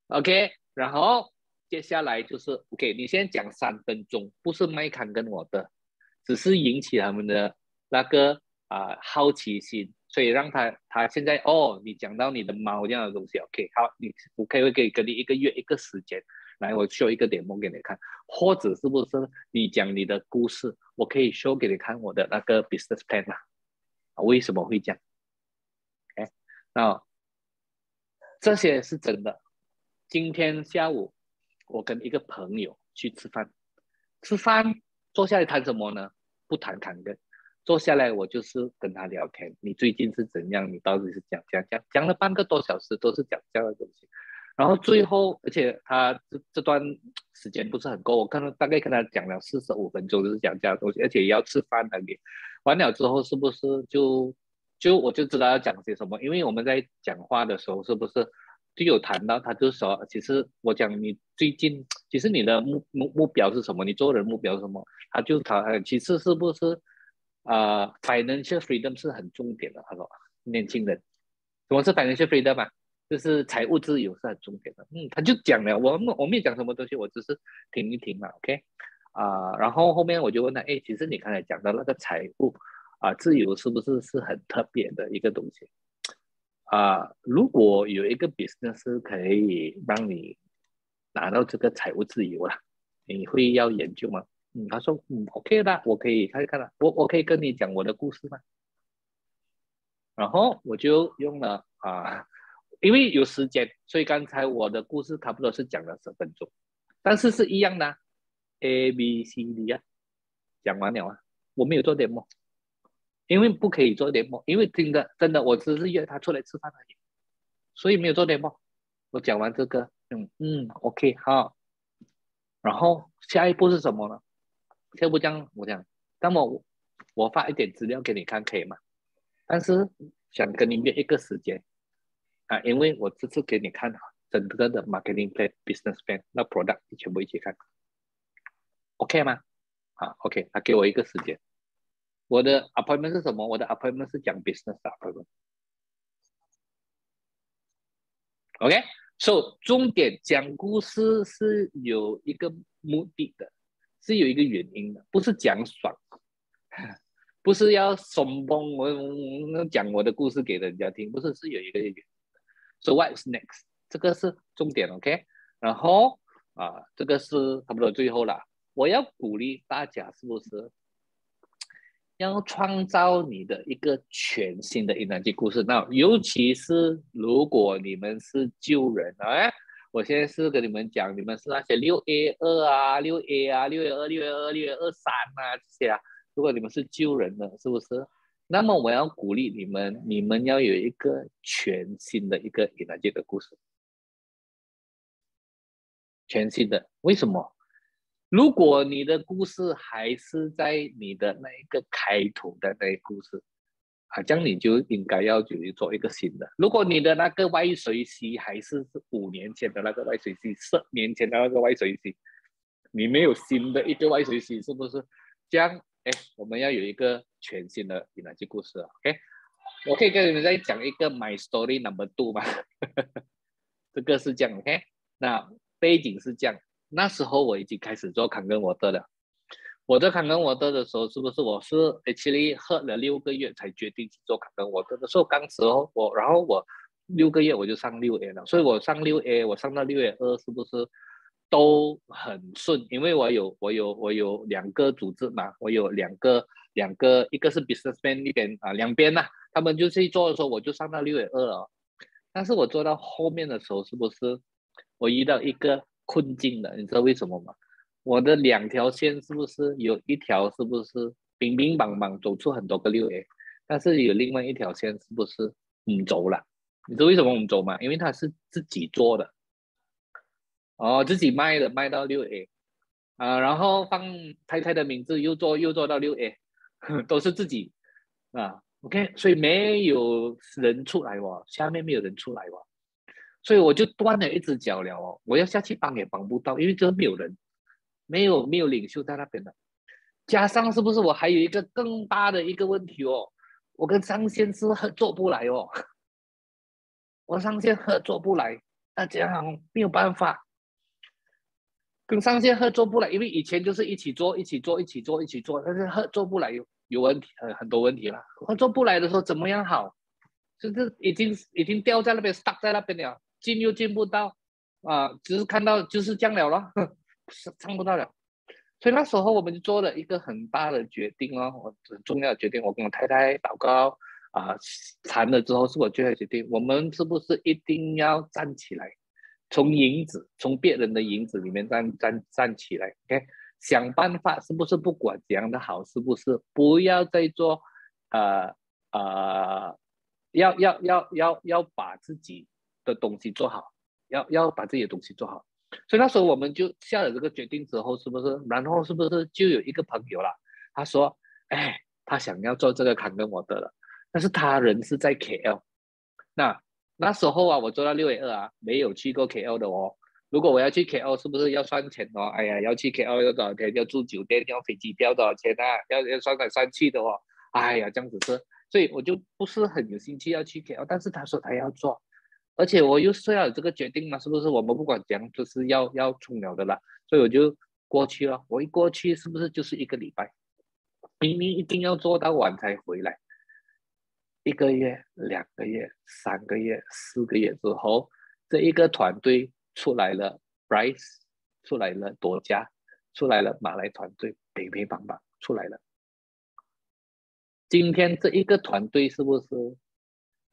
OK，然后接下来就是 OK，你先讲三分钟，不是麦康跟我的，只是引起他们的那个啊好奇心。所以让他，他现在哦，你讲到你的猫这样的东西，OK，好，你我可以可以给你一个月一个时间，来我 show 一个点播给你看，或者是不是你讲你的故事，我可以 show 给你看我的那个 business plan 啊，为什么会这样？哎，那这些是真的。今天下午我跟一个朋友去吃饭，吃饭坐下来谈什么呢？不谈谈的。坐下来，我就是跟他聊天。你最近是怎样？你到底是讲讲讲讲了半个多小时，都是讲这样的东西。然后最后，而且他这这段时间不是很够，我看到大概跟他讲了四十五分钟，就是讲这样的东西，而且也要吃饭的。给完了之后，是不是就就我就知道要讲些什么？因为我们在讲话的时候，是不是就有谈到？他就说，其实我讲你最近，其实你的目目目标是什么？你做人目标是什么？他就他其实是不是？啊，financial freedom 是很重点的。他说，年轻人，什么是 financial freedom 嘛？就是财务自由是很重点的。嗯，他就讲了，我我没讲什么东西，我只是听一听嘛。OK，啊，然后后面我就问他，哎，其实你刚才讲的那个财务啊，自由是不是是很特别的一个东西？啊，如果有一个 business 可以帮你拿到这个财务自由了，你会要研究吗？嗯，他说，嗯，OK 的，我可以看看了，我我可以跟你讲我的故事吗？然后我就用了啊，因为有时间，所以刚才我的故事差不多是讲了十分钟，但是是一样的，A B C D 啊，讲完了啊，我没有做点么，因为不可以做点么，因为真的真的，我只是约他出来吃饭而已，所以没有做点么。我讲完这个，嗯嗯，OK 好，然后下一步是什么呢？要不这样，我讲，那么我发一点资料给你看，可以吗？但是想跟你约一个时间啊，因为我这次给你看整个的 marketing plan、business plan、那 product 全部一起看。OK 吗？好，OK，他给我一个时间。我的 appointment 是什么？我的 appointment 是讲 business appointment。OK，so 重点讲故事是有一个目的的，是有一个原因的，不是讲爽，[LAUGHS] 不是要怂崩我讲我的故事给人家听，不是是有一个原因。So what's next？这个是重点，OK？然后啊，这个是差不多最后了。我要鼓励大家，是不是要创造你的一个全新的燃气故事？那尤其是如果你们是旧人啊，我现在是跟你们讲，你们是那些六 A 二啊、六 A 啊、六 A 二、六 A 二、六 A 二三啊这些啊，如果你们是旧人的，是不是？那么我要鼓励你们，你们要有一个全新的一个燃气的故事，全新的，为什么？如果你的故事还是在你的那一个开头的那故事，啊，这样你就应该要去做一个新的。如果你的那个外水溪还是五年前的那个外水溪，十年前的那个外水溪，你没有新的一个外水溪，是不是？这样，哎，我们要有一个全新的引燃机故事，OK？我可以跟你们再讲一个 My Story Number Two 吗？[LAUGHS] 这个是这样，OK？那背景是这样。那时候我已经开始做康根沃德了。我在康根沃德的时候，是不是我是 H 力喝了六个月才决定去做康根沃德的时候？刚时候我，然后我六个月我就上六 A 了。所以我上六 A，我上到六 A 二，是不是都很顺？因为我有我有我有两个组织嘛，我有两个两个，一个是 businessman 一边啊，两边呐，他们就去做的时候，我就上到六 A 二了。但是我做到后面的时候，是不是我遇到一个？困境的，你知道为什么吗？我的两条线是不是有一条是不是乒乒乓乓走出很多个六 A，但是有另外一条线是不是唔走了？你知道为什么唔走吗？因为他是自己做的，哦，自己卖的，卖到六 A，啊，然后放太太的名字又做又做到六 A，[LAUGHS] 都是自己啊，OK，所以没有人出来哇，下面没有人出来哇。所以我就断了一只脚了哦，我要下去帮也帮不到，因为这没有人，没有没有领袖在那边的。加上是不是我还有一个更大的一个问题哦？我跟上线是合作不来哦，我上线合作不来，那这样没有办法，跟上线合作不来，因为以前就是一起做，一起做，一起做，一起做，但是合作不来有有问题，很很多问题了。合作不来的时候怎么样好？就是已经已经掉在那边，stuck 在那边了。进又进不到，啊，只是看到就是降了了，是 [LAUGHS] 上不到了。所以那时候我们就做了一个很大的决定哦，我很重要的决定。我跟我太太祷告啊，谈了之后是我最后决定，我们是不是一定要站起来，从影子，从别人的影子里面站站站起来？OK，想办法是不是不管怎样的好，是不是不要再做？呃呃，要要要要要把自己。的东西做好，要要把这些东西做好，所以那时候我们就下了这个决定之后，是不是？然后是不是就有一个朋友了？他说：“哎，他想要做这个康跟我的了，但是他人是在 KL。那那时候啊，我做到六月二啊，没有去过 KL 的哦。如果我要去 KL，是不是要算钱哦？哎呀，要去 KL 要多少钱？要住酒店，要飞机票多少钱啊？要要算来算去的哦。哎呀，这样子是，所以我就不是很有兴趣要去 KL。但是他说他要做。”而且我又是要有这个决定嘛，是不是？我们不管怎样，就是要要冲了的啦，所以我就过去了。我一过去，是不是就是一个礼拜？明明一定要做到晚才回来，一个月、两个月、三个月、四个月之后，这一个团队出来了，Bryce 出来了，多家出来了，马来团队乒乒乓乓出来了。今天这一个团队是不是？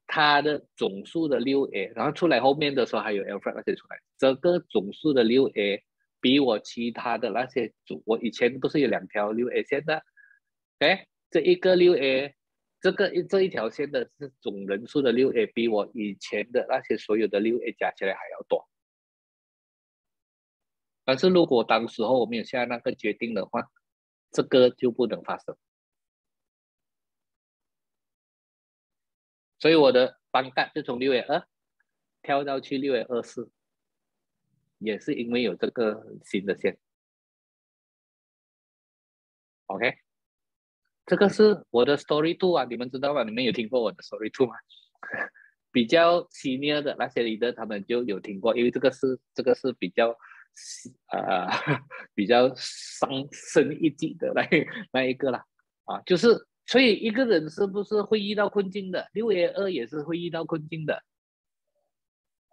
它的总数的六 A，然后出来后面的时候还有 alpha 那些出来，这个总数的六 A 比我其他的那些组，我以前不是有两条六 A 线的，哎，这一个六 A，这个这一条线的是总人数的六 A，比我以前的那些所有的六 A 加起来还要多。但是如果当时候我没有下那个决定的话，这个就不能发生。所以我的班干就从六月二跳到去六月二四，也是因为有这个新的线。OK，这个是我的 story two 啊，你们知道吗？你们有听过我的 story two 吗？[LAUGHS] 比较 senior 的那些 leader 他们就有听过，因为这个是这个是比较呃 [LAUGHS] 比较伤身一级的那那一个啦啊，就是所以一个人是不是会遇到困境的？六 A 二也是会遇到困境的，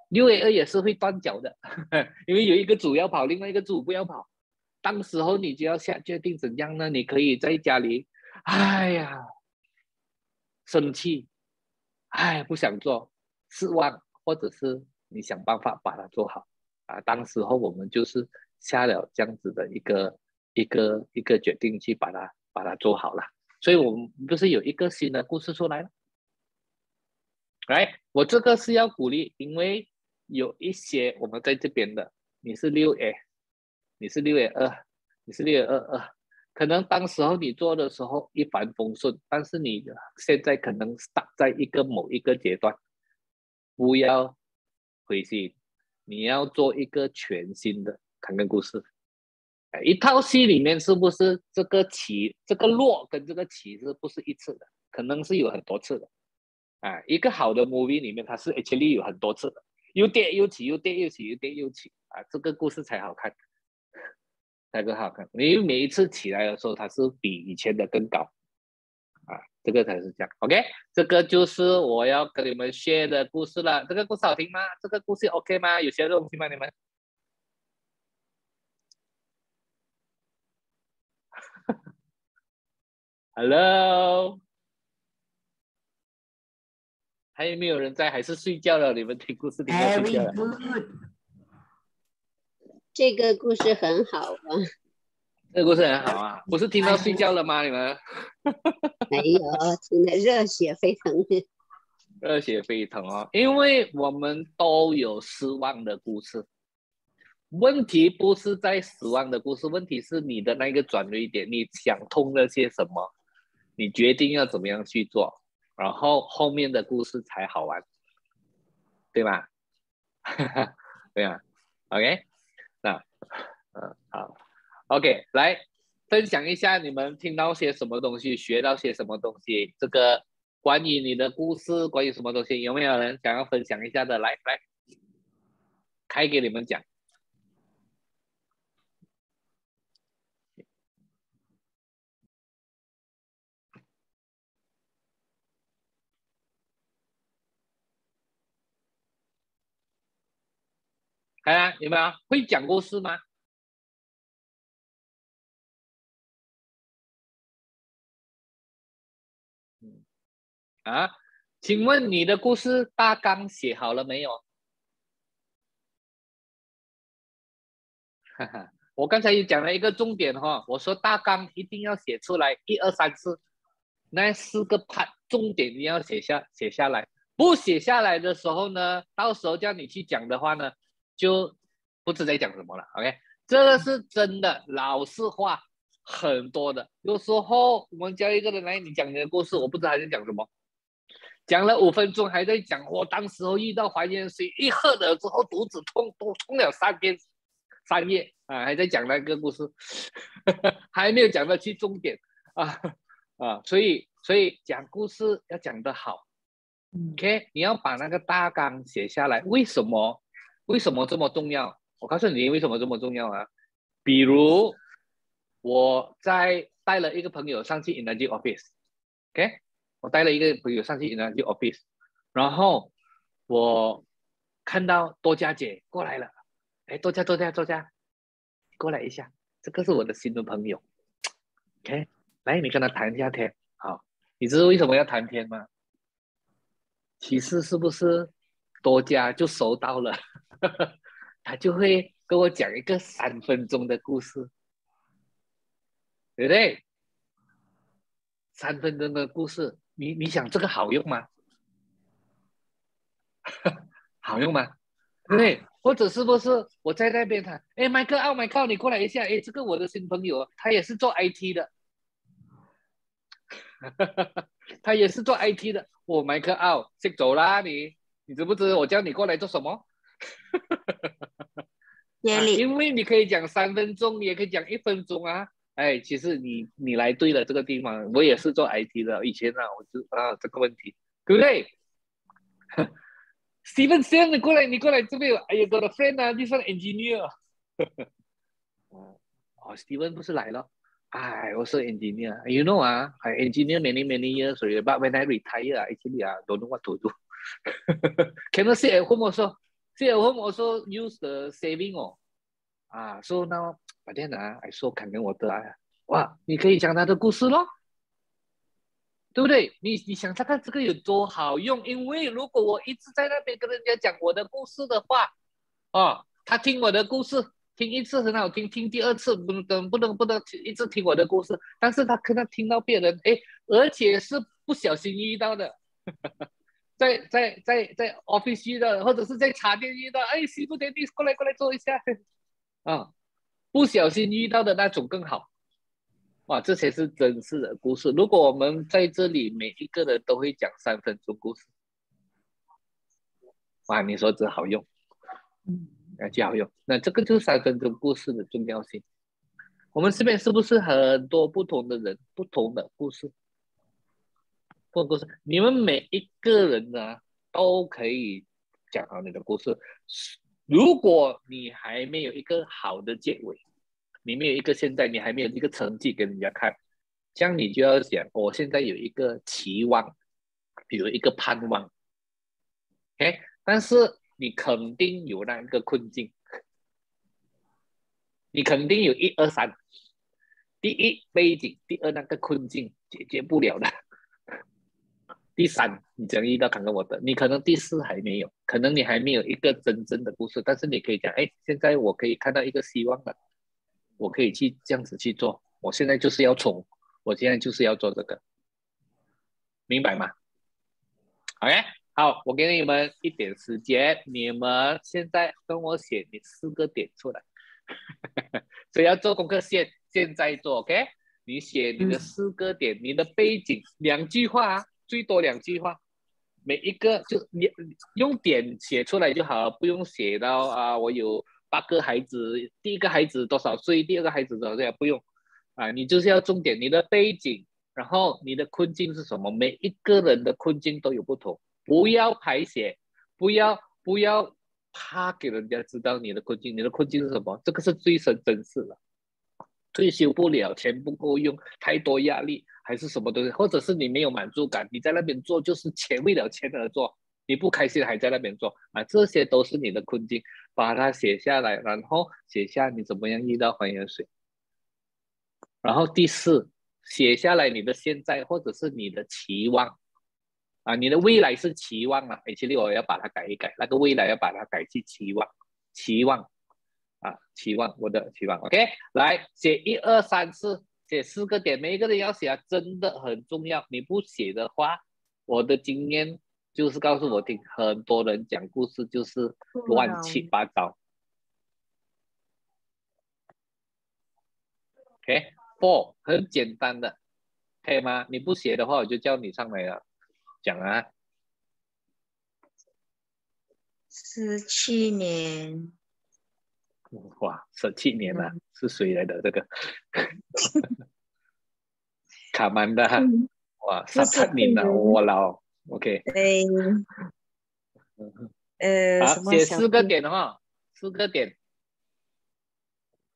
六 A 二也是会断脚的，[LAUGHS] 因为有一个组要跑，另外一个组不要跑，当时候你就要下决定怎样呢？你可以在家里，哎呀，生气。哎，不想做，失望，或者是你想办法把它做好啊。当时候我们就是下了这样子的一个一个一个决定，去把它把它做好了。所以我们不是有一个新的故事出来了？来，我这个是要鼓励，因为有一些我们在这边的，你是六 A，你是六 A 二，你是六 A 二二。可能当时候你做的时候一帆风顺，但是你现在可能打在一个某一个阶段，不要灰心，你要做一个全新的看看故事。哎，一套戏里面是不是这个起这个落跟这个起是不是一次的？可能是有很多次的。啊，一个好的 movie 里面它是 actually 有很多次的，又跌又起，又跌又起，又跌又起啊，这个故事才好看。才更好看。你每一次起来的时候，它是比以前的更高，啊，这个才是这样。OK，这个就是我要跟你们 share 的故事了。这个故事好听吗？这个故事 OK 吗？有些东西吗？你们？Hello，还有没有人在？还是睡觉了？你们听故事听到睡觉了？这个故事很好啊，这个故事很好啊，不是听到睡觉了吗？你们 [LAUGHS] 没有，听得热血沸腾，热血沸腾哦！因为我们都有失望的故事，问题不是在失望的故事，问题是你的那个转捩点，你想通了些什么，你决定要怎么样去做，然后后面的故事才好玩，对吧？[LAUGHS] 对啊，OK。那，嗯，好，OK，来分享一下你们听到些什么东西，学到些什么东西。这个关于你的故事，关于什么东西，有没有人想要分享一下的？来来，开给你们讲。哎，有没有会讲故事吗？嗯，啊，请问你的故事大纲写好了没有？哈哈，我刚才也讲了一个重点哈，我说大纲一定要写出来，一二三四，那四个 part 重点你要写下写下来，不写下来的时候呢，到时候叫你去讲的话呢？就不知在讲什么了，OK，这个是真的，老实话很多的。有时候我们叫一个人来，你讲你的故事，我不知道他在讲什么，讲了五分钟还在讲，我当时候遇到还原水一喝了之后肚子痛，都痛了三天三夜啊，还在讲那个故事，[LAUGHS] 还没有讲到去重点。啊啊，所以所以讲故事要讲得好，OK，你要把那个大纲写下来，为什么？为什么这么重要？我告诉你为什么这么重要啊！比如我在带了一个朋友上去 Energy Office，OK，我带了一个朋友上去 Energy Office，然后我看到多佳姐过来了，哎，多佳多佳多佳，过来一下，这个是我的新的朋友，OK，来你跟他谈一下天，好，你知道为什么要谈天吗？其实是不是多佳就收到了？[LAUGHS] 他就会跟我讲一个三分钟的故事，对不对？三分钟的故事，你你想这个好用吗？[LAUGHS] 好用吗？对不对？或者是不是我在那边谈？哎，麦克奥，麦克，你过来一下。哎，这个我的新朋友，他也是做 IT 的，[LAUGHS] 他也是做 IT 的。我麦克奥，先走啦，你你知不知我叫你过来做什么？哈哈哈哈哈！因为你可以讲三分钟，也可以讲一分钟啊。哎，其实你你来对了这个地方，我也是做 IT 的，以前啊，我就啊这个问题，对不对？Steven s e n 你过来，你过来这边，哎呀，我的 friend 啊，你是 engineer。哦，Steven 不是来了？哎，我是 engineer。You know 啊，I engineer many many years，but when I retire, actually 啊，don't know what to do。Cannot sit at home also. Sit at home also use the saving 哦。啊，so now 把电脑，I so 看跟我的啊，哇，你可以讲他的故事咯，对不对？你你想看看这个有多好用？因为如果我一直在那边跟人家讲我的故事的话，哦，他听我的故事，听一次很好听，听第二次不能不能不能听一直听我的故事，但是他可能听到别人，哎，而且是不小心遇到的，在在在在 office 遇到，或者是在茶店遇到，哎，师傅爹地过来过来坐一下。啊，不小心遇到的那种更好，哇，这些是真实的故事。如果我们在这里每一个人都会讲三分钟故事，哇，你说这好用，嗯，那就好用。那这个就是三分钟故事的重要性。我们这边是不是很多不同的人，不同的故事，不同故事？你们每一个人呢，都可以讲好你的故事。如果你还没有一个好的结尾，你没有一个现在，你还没有一个成绩给人家看，这样你就要想，我现在有一个期望，比如一个盼望，OK，但是你肯定有那一个困境，你肯定有一二三，第一背景，第二那个困境解决不了的。第三，你将遇到坎坷我的，你可能第四还没有，可能你还没有一个真正的故事，但是你可以讲，哎，现在我可以看到一个希望了，我可以去这样子去做，我现在就是要冲，我现在就是要做这个，明白吗？OK，好，我给你们一点时间，你们现在跟我写你四个点出来，[LAUGHS] 所以要做功课，现现在做，OK，你写你的四个点，你的背景两句话啊。最多两句话，每一个就你用点写出来就好了，不用写到啊，我有八个孩子，第一个孩子多少岁，第二个孩子多少岁，不用啊，你就是要重点，你的背景，然后你的困境是什么？每一个人的困境都有不同，不要排写，不要不要怕给人家知道你的困境，你的困境是什么？这个是最深真实的，退休不了，钱不够用，太多压力。还是什么东西，或者是你没有满足感，你在那边做就是钱为了钱而做，你不开心还在那边做啊，这些都是你的困境，把它写下来，然后写下你怎么样遇到黄盐水，然后第四，写下来你的现在或者是你的期望，啊，你的未来是期望啊，H 六我要把它改一改，那个未来要把它改去期望，期望，啊，期望我的期望，OK，来写一二三四。写四个点，每一个人要写啊，真的很重要。你不写的话，我的经验就是告诉我听，很多人讲故事就是乱七八糟。OK，four 很简单的，可以吗？你不写的话，我就叫你上来了，讲啊。十七年。哇，十七年了，是谁来的这个？[LAUGHS] 卡曼的，哇，十七年了，我老，OK。对。呃，好，写四个点的话，四个点。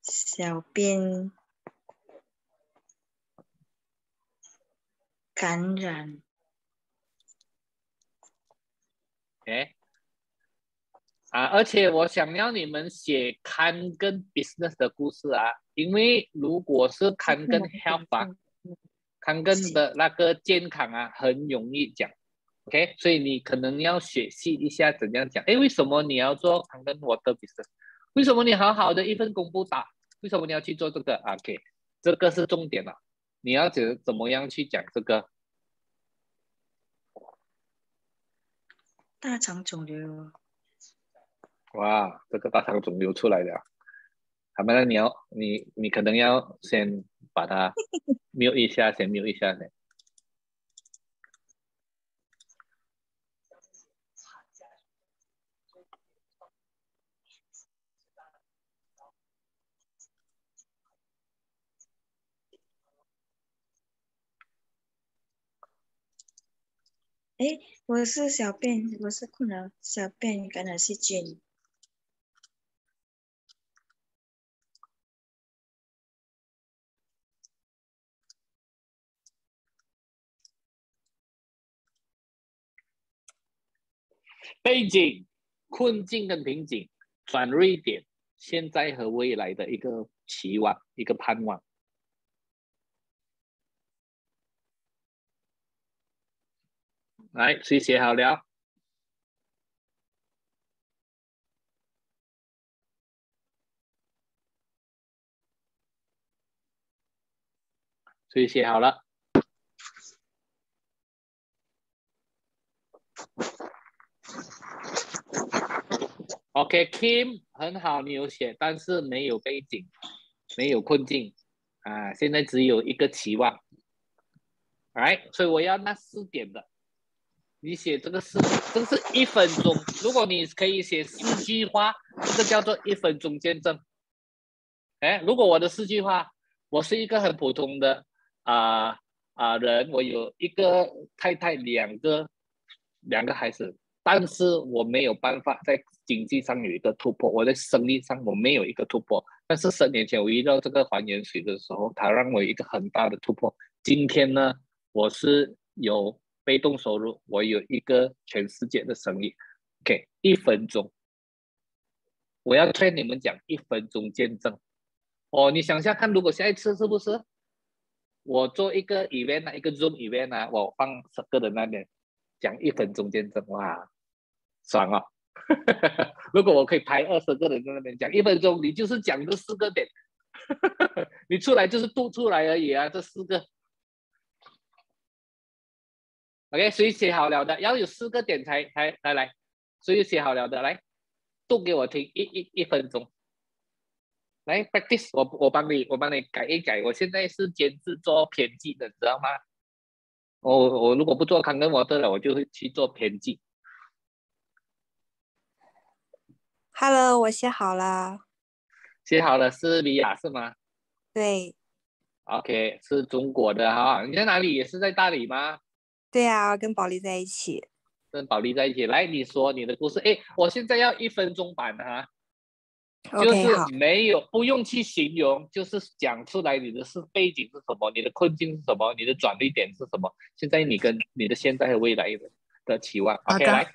小便感染。哎。啊，而且我想要你们写刊跟 business 的故事啊，因为如果是刊跟 health 啊，刊跟的那个健康啊，很容易讲，OK，所以你可能要学习一下怎样讲。哎，为什么你要做刊跟我的 business？为什么你好好的一份工不打？为什么你要去做这个？OK，这个是重点了，你要怎怎么样去讲这个？大肠肿瘤。哇这个大肠肿瘤出来了他们你要你你可能要先把它 [LAUGHS] 瞄一下先瞄一下先。诶我是小便我是困难小便你感染细菌。背景、困境跟瓶颈，转锐点，现在和未来的一个期望，一个盼望。来，谁写好了？谁写好了？OK，Kim 很好，你有写，但是没有背景，没有困境啊，现在只有一个期望，Right，所以我要那四点的，你写这个四，这是一分钟，如果你可以写四句话，这个叫做一分钟见证。哎，如果我的四句话，我是一个很普通的啊啊人，我有一个太太，两个两个孩子。但是我没有办法在经济上有一个突破，我在生意上我没有一个突破。但是十年前我遇到这个还原水的时候，它让我一个很大的突破。今天呢，我是有被动收入，我有一个全世界的生意。OK，一分钟，我要劝你们讲一分钟见证。哦，你想下看，如果下一次是不是我做一个 event 啊，一个 Zoom event 啊，我放十个人那边讲一分钟见证，哇！爽啊！[LAUGHS] 如果我可以排二十个人在那边讲一分钟，你就是讲这四个点，[LAUGHS] 你出来就是读出来而已啊，这四个。OK，谁写好了的？要有四个点才才来来，谁写好了的来读给我听一一一分钟。来 practice，我我帮你我帮你改一改。我现在是兼职做编辑的，知道吗？我我如果不做康根模特了，我就会去做编辑。Hello，我写好了。写好了是米娅是吗？对。OK，是中国的哈。你在哪里？也是在大理吗？对啊，跟宝莉在一起。跟宝莉在一起。来，你说你的故事。哎，我现在要一分钟版哈。就是没有不用去形容，就是讲出来你的是背景是什么，你的困境是什么，你的转捩点是什么。现在你跟你的现在和未来的的期望。OK，来。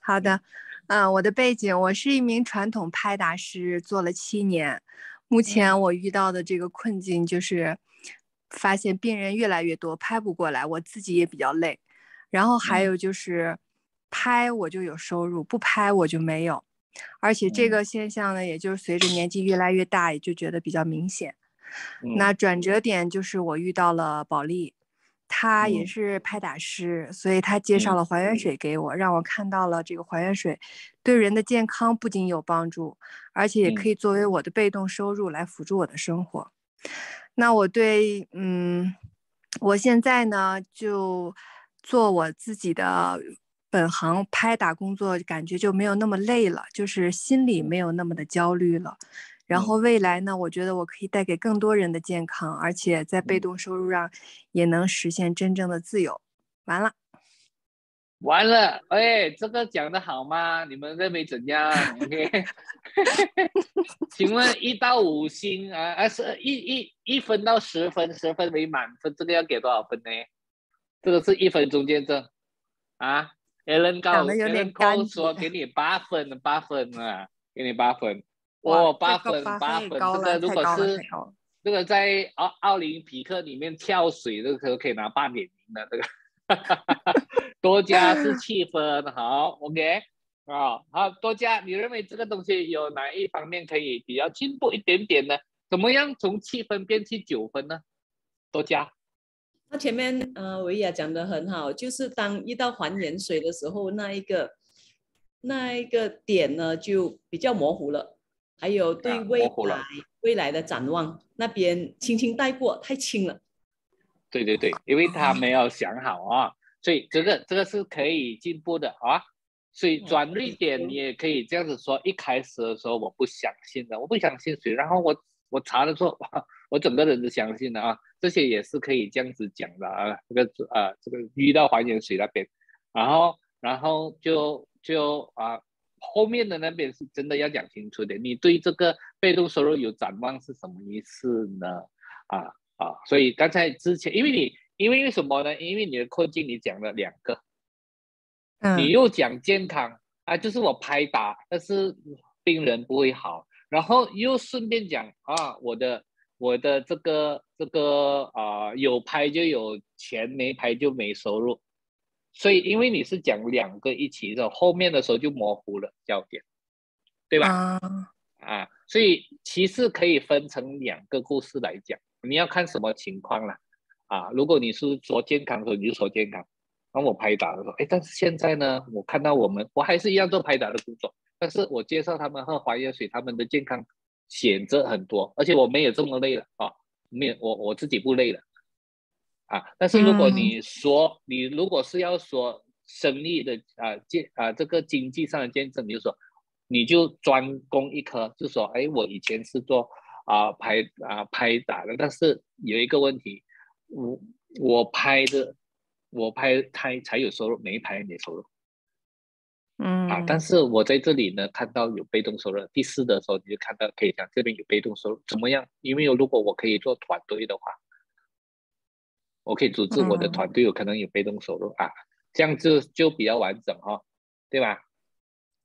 好的。嗯，我的背景，我是一名传统拍打师，做了七年。目前我遇到的这个困境就是，发现病人越来越多，拍不过来，我自己也比较累。然后还有就是，拍我就有收入，不拍我就没有。而且这个现象呢，也就是随着年纪越来越大，也就觉得比较明显。那转折点就是我遇到了保利。他也是拍打师，所以他介绍了还原水给我，让我看到了这个还原水对人的健康不仅有帮助，而且也可以作为我的被动收入来辅助我的生活。那我对，嗯，我现在呢就做我自己的本行拍打工作，感觉就没有那么累了，就是心里没有那么的焦虑了。然后未来呢？我觉得我可以带给更多人的健康，而且在被动收入上也能实现真正的自由。完了，完了，哎，这个讲的好吗？你们认为怎样？OK？[LAUGHS] 请问一到五星啊，啊是一一一分到十分，十分为满分，这个要给多少分呢？这个是一分中间证啊？Alan 告，Alan 说给你八分，八分啊，给你八分。哇，八分八分，这个如果是这个在奥奥林匹克里面跳水，这个可可以拿半点名的这个。[LAUGHS] 多加是 [LAUGHS] 七分，好，OK，啊，好，多加，你认为这个东西有哪一方面可以比较进步一点点呢？怎么样从七分变去九分呢？多加。那前面呃维亚讲的很好，就是当遇到还原水的时候，那一个那一个点呢就比较模糊了。还有对未来未来的展望，那边轻轻带过，太轻了。对对对，因为他没有想好啊，所以这个这个是可以进步的啊。所以转捩点你也可以这样子说，一开始的时候我不相信的，我不相信谁，然后我我查了说，[LAUGHS] 我整个人都相信了啊。这些也是可以这样子讲的啊。这个啊，这个遇到还原水那边然后然后就就啊，后面的那边是真的要讲清楚的，你对这个被动收入有展望是什么意思呢？啊啊，所以刚才之前，因为你因为为什么呢？因为你的困境你讲了两个，你又讲健康啊，就是我拍打，但是病人不会好，然后又顺便讲啊，我的。我的这个这个啊，有拍就有钱，没拍就没收入，所以因为你是讲两个一起的，后面的时候就模糊了焦点，对吧？啊，啊，所以其实可以分成两个故事来讲，你要看什么情况了啊？如果你是说健康的时候，你就说健康，那我拍打的时候，哎，但是现在呢，我看到我们我还是一样做拍打的工作，但是我介绍他们喝华元水，他们的健康。选择很多，而且我没有这么累了啊，没有我我自己不累了啊。但是如果你说你如果是要说生意的啊见啊这个经济上的见证，你就说你就专攻一科，就说哎我以前是做啊拍啊拍打的，但是有一个问题，我我拍的我拍拍才有收入，没拍没收入。嗯啊，但是我在这里呢看到有被动收入，第四的时候你就看到可以讲这边有被动收入怎么样？因为如果我可以做团队的话，我可以组织我的团队，有可能有被动收入啊，这样就就比较完整哈，对吧？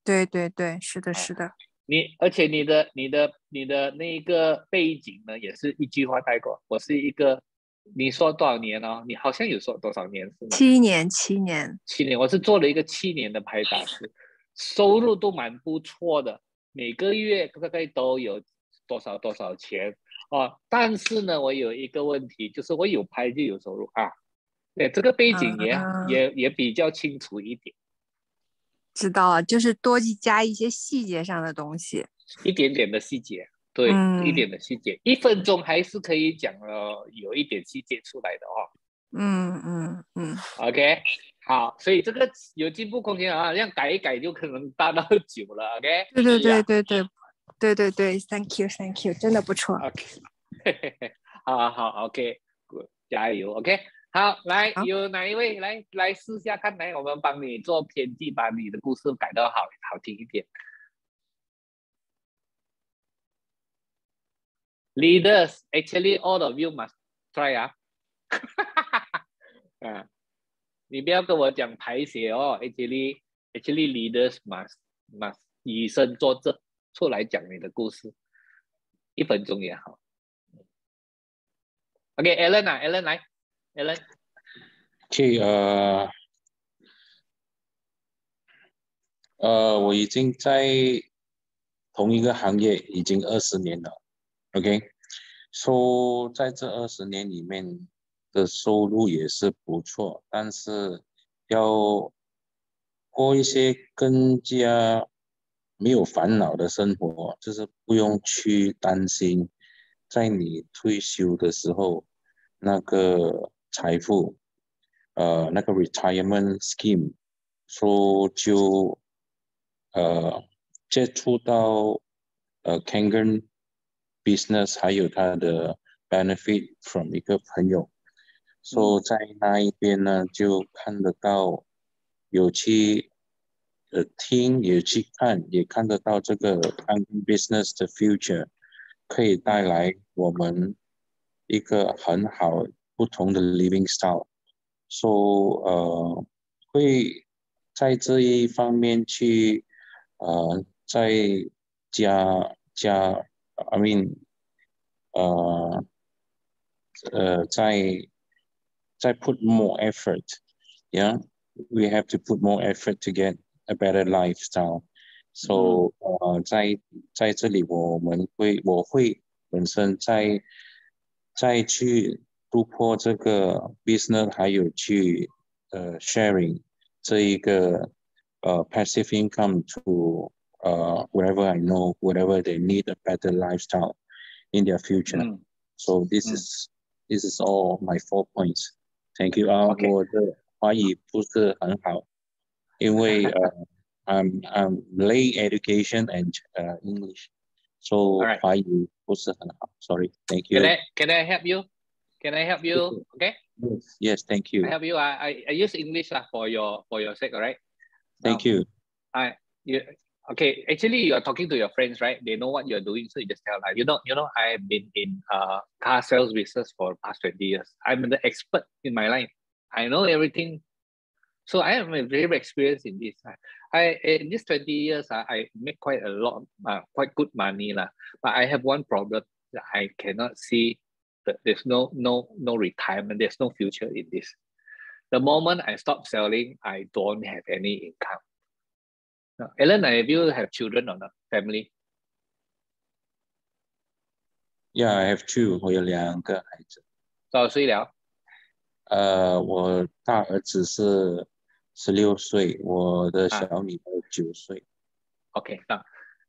对对对，是的，是的。你而且你的你的你的那一个背景呢，也是一句话带过，我是一个。你说多少年哦？你好像有说多少年是吗？七年，七年，七年。我是做了一个七年的拍打师，收入都蛮不错的，每个月大概都有多少多少钱哦。但是呢，我有一个问题，就是我有拍就有收入啊。对，这个背景也也也比较清楚一点。知道了，就是多去加一些细节上的东西，一点点的细节。对，一点的细节，一分钟还是可以讲了，有一点细节出来的哦。嗯嗯嗯。OK，好，所以这个有进步空间啊，这样改一改就可能达到 [LAUGHS] 九了。OK。对对对对对，对对对，Thank you，Thank you，真的不错。OK，好好好，OK，加油，OK，好，来，有哪一位来来试下看，来，我们帮你做编辑，把你的故事改得好好听一点。Leaders, actually, all of you must try 啊！啊，你不要跟我讲排写哦。Actually, actually, leaders must must 以身作则，出来讲你的故事，一分钟也好。OK，Alan 啊，Alan 来，Alan。去呃呃，我已经在同一个行业已经二十年了。OK，说在这二十年里面的收入也是不错，但是要过一些更加没有烦恼的生活，就是不用去担心在你退休的时候那个财富，呃，那个 retirement scheme，说就呃接触到呃 Kangen。business 还有它的 benefit from 一个朋友，所以在那一边呢，就看得到有去呃听，也去看，也看得到这个 business 的 future 可以带来我们一个很好不同的 living style，说呃会在这一方面去呃再加加。I mean, uh, uh, 在在 put more effort, yeah, we have to put more effort to get a better lifestyle. So，呃，在在这里我们会我会本身在再去突破这个 business，还有去呃 sharing 这一个呃 passive income to uh, wherever I know, whatever they need a better lifestyle in their future. Mm. So this mm. is this is all my four points. Thank you. 啊、uh, okay.，我的华语不是很好， 因为呃、[LAUGHS] uh, I'm I'm lay education and uh, English, so right. 华语不是很好。Sorry. Thank you. Can I can I help you? Can I help you? Okay. Yes, yes, thank you. I help you. I, I, I use English lah for your for your sake, all right? Thank Now, you. I you okay. Actually, you are talking to your friends, right? They know what you're doing, so you just tell like, you know, you know, I've been in uh car sales business for past 20 years. I'm the expert in my line. I know everything. So I am a very experienced in this. I in this 20 years, uh, I make quite a lot, uh, quite good money lah. But I have one problem that I cannot see. That there's no no no retirement. There's no future in this. The moment I stop selling, I don't have any income. Now, Ellen, have you have children or not? Family? Yeah, I have two，我有两个孩子。多少岁了？呃，我大儿子是 十六岁，我的啊小女儿九岁。 Okay, now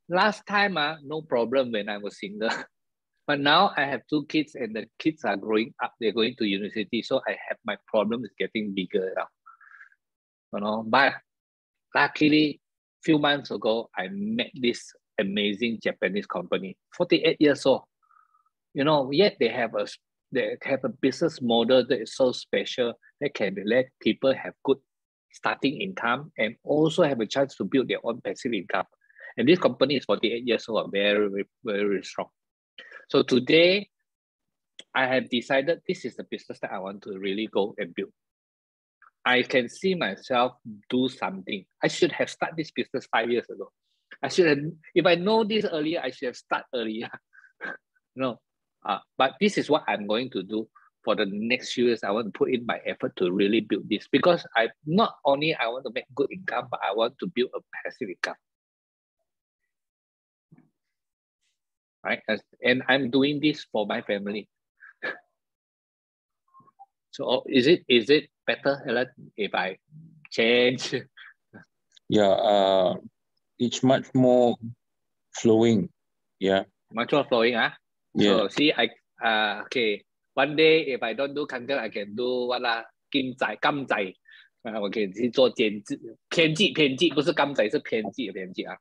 last time uh, no problem when I was single. [LAUGHS] But now I have two kids and the kids are growing up, they're going to university. So I have my problem is getting bigger now. You know, but luckily few months ago I met this amazing Japanese company, 48 years old. You know, yet they have a they have a business model that is so special that can let people have good starting income and also have a chance to build their own passive income. And this company is 48 years old, very, very, very strong. So today, I have decided this is the business that I want to really go and build. I can see myself do something. I should have started this business five years ago. I should have, if I know this earlier, I should have started earlier. [LAUGHS] no, uh, but this is what I'm going to do for the next few years. I want to put in my effort to really build this because I not only I want to make good income, but I want to build a passive income. Right, and I'm doing this for my family. [LAUGHS] so is it is it better, Ellen, if I change? [LAUGHS] Yeah, uh, it's much more flowing. Yeah, Much more flowing, huh? yeah. So see, I uh okay. One day if I don't do content, I can do what 啦？金仔、金仔啊，我可以去做兼职、编辑、编辑，不是金仔，是编辑的编辑啊。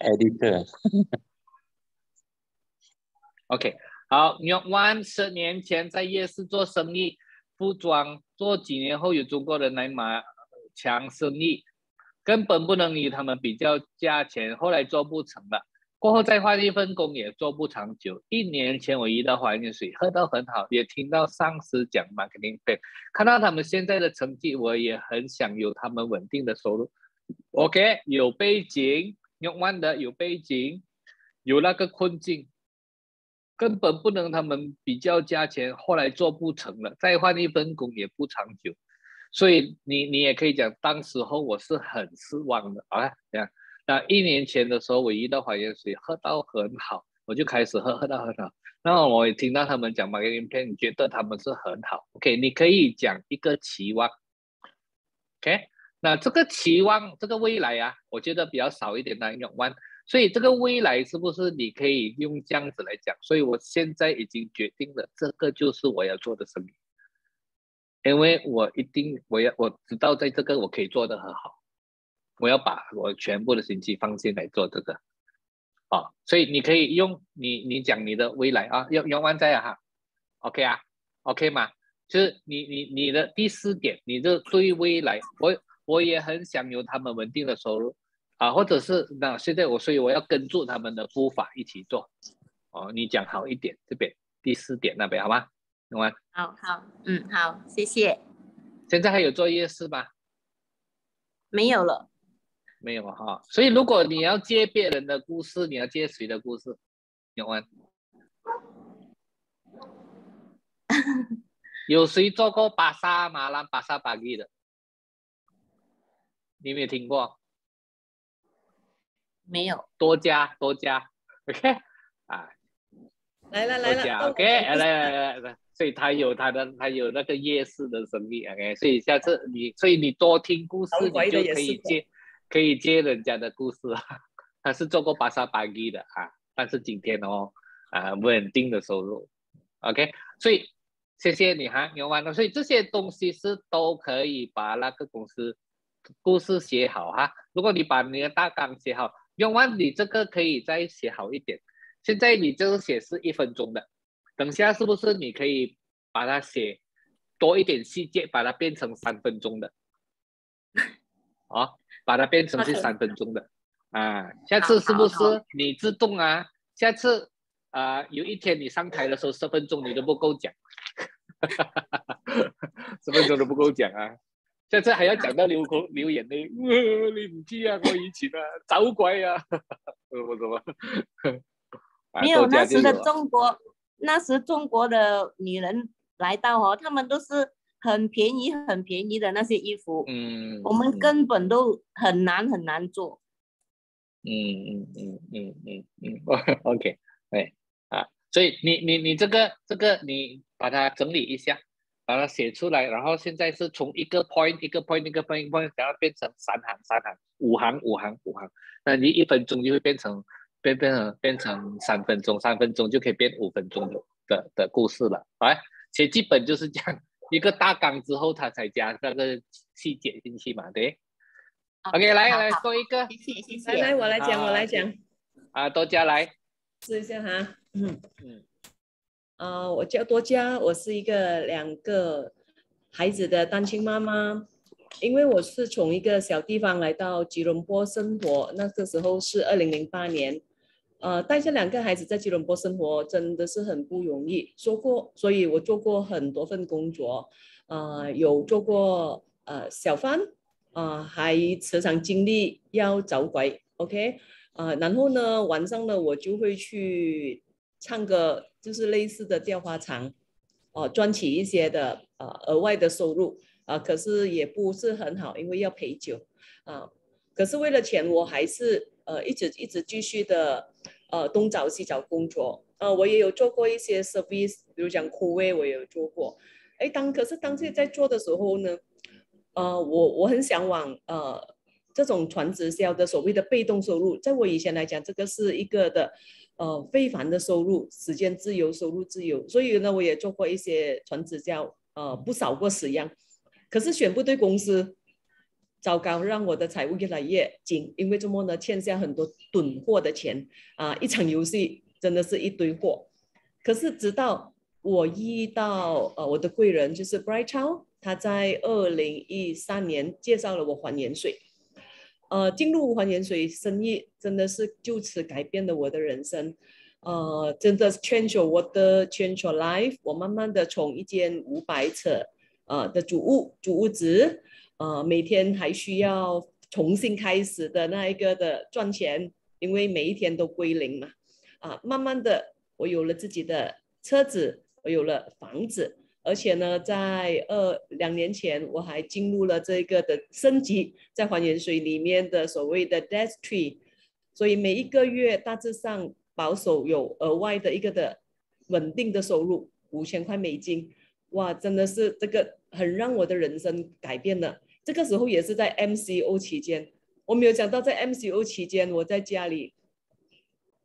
Editor. [LAUGHS] OK，好，牛湾十年前在夜市做生意，服装做几年后有中国人来买抢生意，根本不能与他们比较价钱，后来做不成了。过后再换一份工也做不长久。一年前我遇到华源水，喝到很好，也听到上司讲 marketing 费看到他们现在的成绩，我也很想有他们稳定的收入。OK，有背景，用万的有背景，有那个困境，根本不能他们比较价钱，后来做不成了，再换一份工也不长久。所以你你也可以讲，当时候我是很失望的啊，这样。那一年前的时候，我遇到还原水，喝到很好，我就开始喝，喝到很好。然后我也听到他们讲 marketing plan，你觉得他们是很好，OK？你可以讲一个期望，OK？那这个期望，这个未来啊，我觉得比较少一点的用弯。所以这个未来是不是你可以用这样子来讲？所以我现在已经决定了，这个就是我要做的生意，因为我一定我要我知道在这个我可以做得很好，我要把我全部的心机放进来做这个，啊，所以你可以用你你讲你的未来啊，用用完在啊哈，OK 啊，OK 吗？就是你你你的第四点，你的对未来，我我也很想有他们稳定的收入。啊，或者是那现在我所以我要跟住他们的步伐一起做，哦，你讲好一点，这边第四点那边好吗？懂吗？好好，嗯，好，谢谢。现在还有作业是吧？没有了，没有哈、所以如果你要接别人的故事，你要接谁的故事？永安，[LAUGHS] 有谁做过巴萨马兰、巴萨巴利的？你有没有听过？没有。多加多加，OK？啊，来了来了，OK，来来来来。来，所以他有他的，他有那个夜市的生意，OK，所以下次你，所以你多听故事，你就可以接，可以接人家的故事啊。[LAUGHS] 他是做过巴萨巴基的啊，但是今天哦，啊，稳定的收入，OK，所以谢谢你哈，牛完了。所以这些东西是都可以把那个公司故事写好哈。如果你把你的大纲写好，用完你这个可以再写好一点。现在你这个写是一分钟的，等下是不是你可以把它写多一点细节，把它变成三分钟的，啊，把它变成是三分钟的啊。下次是不是你自动啊？下次啊，有一天你上台的时候十分钟你都不够讲，[LAUGHS] 十分钟都不够讲啊。下次还要讲到流口流眼泪，你唔知啊，我以前啊走鬼啊，[LAUGHS] 什么么？[LAUGHS] 没有那时的中国，那时中国的女人来到哦，她们都是很便宜、很便宜的那些衣服，嗯，我们根本都很难很难做。嗯嗯嗯嗯嗯嗯，[LAUGHS] OK，哎啊，所以你你你这个这个你把它整理一下。把它写出来，然后现在是从一个 point 一个 point 一个 point point，然后变成三行三行五行五行五行，那你一分钟就会变成变变成变成三分钟，三分钟就可以变五分钟的的的故事了。哎，写基本就是这样一个大纲之后，他才加那个细节进去嘛，对？OK，来来说一个，谢谢谢谢。来来，我来讲我来讲。啊，多加来试一下哈。嗯嗯。呃，我叫多加，我是一个两个孩子的单亲妈妈。因为我是从一个小地方来到吉隆坡生活，那个时候是二零零八年。呃，带着两个孩子在吉隆坡生活真的是很不容易。说过，所以我做过很多份工作，呃，有做过呃小贩，啊，还时常经历要找鬼，OK，呃，然后呢，晚上呢，我就会去唱歌。就是类似的钓花场，哦，赚取一些的呃额外的收入啊，可是也不是很好，因为要陪酒啊。可是为了钱，我还是呃一直一直继续的呃东找西找工作。呃，我也有做过一些 service，比如讲枯位，我也有做过。哎，当可是当这在做的时候呢，呃，我我很向往呃这种传直销的所谓的被动收入，在我以前来讲，这个是一个的。呃，非凡的收入，时间自由，收入自由，所以呢，我也做过一些传直销，呃，不少过十样，可是选不对公司，糟糕，让我的财务越来越紧，因为周末呢欠下很多囤货的钱啊，一场游戏真的是一堆货，可是直到我遇到呃我的贵人就是 Bright Chow，他在二零一三年介绍了我还盐水。呃，进入还盐水生意真的是就此改变了我的人生，呃，真的 change 我的 change life。我慢慢的从一间五百尺呃的主屋主屋子，呃，每天还需要重新开始的那一个的赚钱，因为每一天都归零嘛，啊，慢慢的我有了自己的车子，我有了房子。而且呢，在二两年前，我还进入了这个的升级，在还原水里面的所谓的 death tree，所以每一个月大致上保守有额外的一个的稳定的收入五千块美金，哇，真的是这个很让我的人生改变了。这个时候也是在 MCO 期间，我没有想到在 MCO 期间，我在家里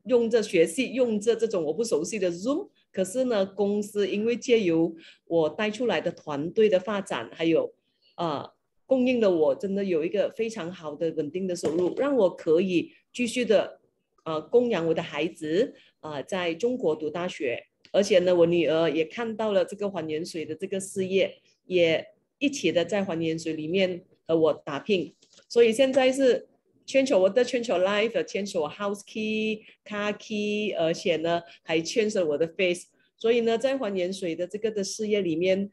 用着学习，用着这种我不熟悉的 Zoom。可是呢，公司因为借由我带出来的团队的发展，还有，呃，供应了我真的有一个非常好的稳定的收入，让我可以继续的，呃，供养我的孩子，啊，在中国读大学，而且呢，我女儿也看到了这个还原水的这个事业，也一起的在还原水里面和我打拼，所以现在是。圈球我的圈球 life，圈球我 house key car key，而且呢还圈着我的 face，所以呢在还原水的这个的事业里面，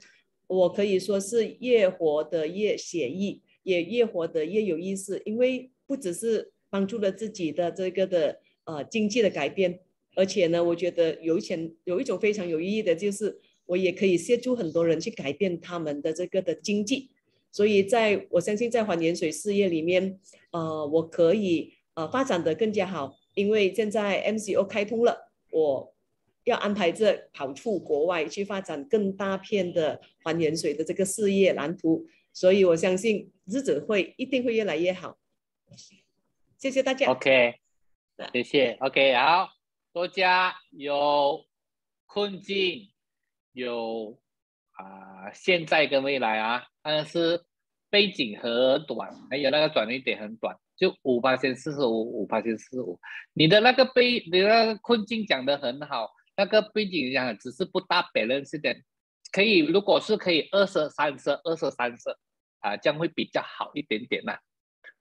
我可以说是越活得越写意，也越活得越有意思，因为不只是帮助了自己的这个的呃经济的改变，而且呢我觉得有一钱有一种非常有意义的就是我也可以协助很多人去改变他们的这个的经济。所以，在我相信，在还盐水事业里面，呃，我可以呃发展的更加好，因为现在 MCO 开通了，我要安排着跑出国外去发展更大片的还盐水的这个事业蓝图，所以我相信日子会一定会越来越好。谢谢大家。OK，谢谢。OK，好，多家有困境，有啊，现在跟未来啊。但是背景很短，还有那个转捩点很短，就五八千四十五，五八千四十五。你的那个背，你那个困境讲的很好，那个背景讲只是不搭 balance 的可以，如果是可以二色三色，二色三色啊，这样会比较好一点点呐，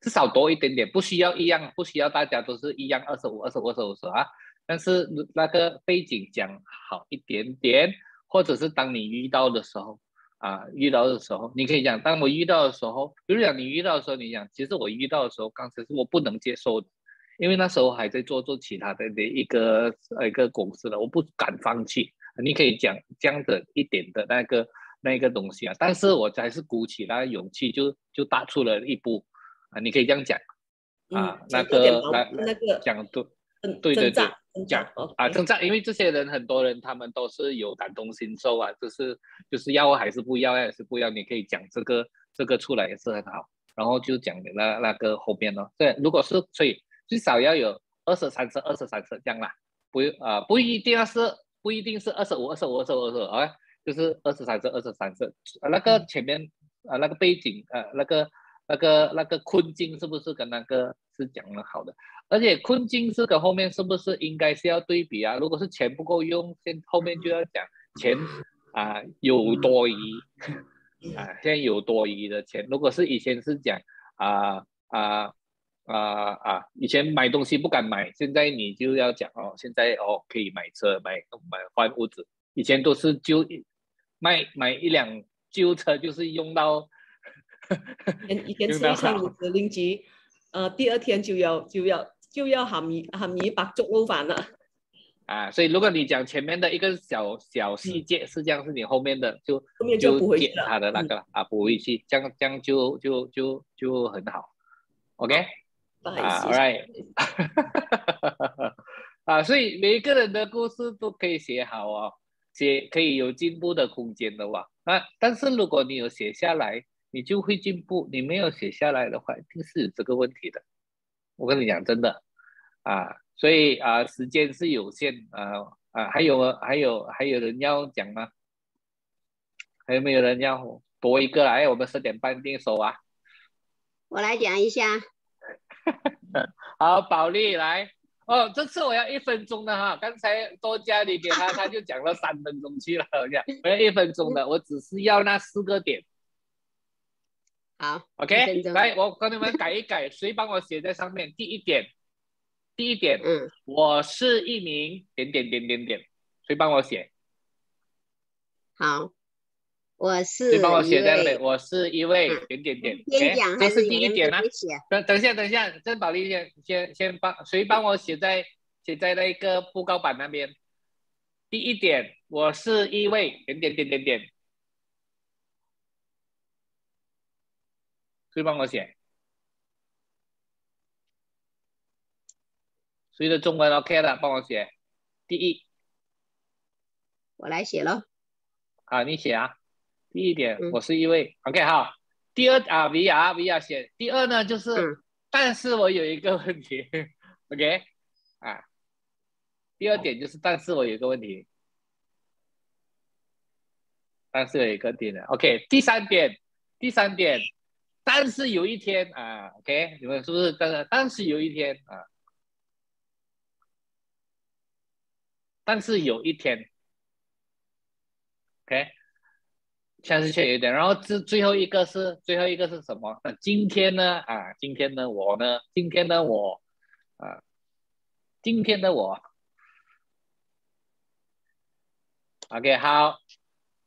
至少多一点点，不需要一样，不需要大家都是一样二十五、二十五、二十五色啊。但是那个背景讲好一点点，或者是当你遇到的时候啊，遇到的时候，你可以讲，当我遇到的时候，比如讲你遇到的时候，你讲，其实我遇到的时候，刚才是我不能接受的，因为那时候还在做做其他的的一个一个公司了，我不敢放弃。你可以讲这样的一点的那个那个东西啊，但是我还是鼓起那勇气，就就踏出了一步啊，你可以这样讲啊，那个那那个讲对对对对讲啊，挣扎，因为这些人很多人他们都是有感同身受啊，就是就是要还是不要，还是不要，你可以讲这个这个出来也是很好，然后就讲的那那个后边咯，对，如果是所以最少要有二十三次，二十三次这样啦，不啊不一定要是。不一定是二十五、二十五、二十五、二十五啊，就是二十三次、二十三次。啊，那个前面啊，那个背景啊，那个、那个、那个困境是不是跟那个是讲的好的？而且困境是跟后面是不是应该是要对比啊？如果是钱不够用，现后面就要讲钱啊有多余啊，现在有多余的钱。如果是以前是讲啊啊。啊啊！以前买东西不敢买，现在你就要讲哦，现在哦可以买车买买换屋子。以前都是就卖买一辆旧车，就是用到以前是 [LAUGHS] 一千五子零级，呃，第二天就要就要就要喊米喊米把粥捞饭了。啊，所以如果你讲前面的一个小小细节是这样，是你后面的就后面就不会减他的那个啊，不会去，这样这样就就就就很好，OK。啊，right，[LAUGHS] 啊，所以每一个人的故事都可以写好哦，写可以有进步的空间的哇。啊，但是如果你有写下来，你就会进步；你没有写下来的话，一定是有这个问题的。我跟你讲，真的，啊，所以啊，时间是有限啊啊，还有还有还有人要讲吗？还有没有人要多一个来？我们十点半定手啊。我来讲一下。[LAUGHS] 好，保利来哦，这次我要一分钟的哈，刚才多加你给他，他就讲了三分钟去了，我讲我要一分钟的，我只是要那四个点。好，OK，来，我跟你们改一改，谁帮我写在上面？第一点，第一点，嗯，我是一名点点点点点，谁帮我写？好。我是，谁帮我写在那里。我是一位点点点，这是第一点啊。等等一下，等一下，郑宝丽先先先帮谁帮我写在写在那个布告板那边。第一点，我是一位点点点点点，谁帮我写？谁的中文 OK 的，帮我写。第一，我来写喽。好，你写啊。第一点，我是一位，OK 好。第二啊，VR，VR 写。第二呢，就是，但是我有一个问题，OK 啊。第二点就是，但是我有一个问题，但是有一个点的，OK。第三点，第三点，但是有一天啊，OK，你们是不是？但是，但是有一天啊，但是有一天，OK。现在是缺一点，然后最最后一个是最后一个是什么？那今天呢？啊，今天呢？我呢？今天的我，啊，今天的我，OK，好，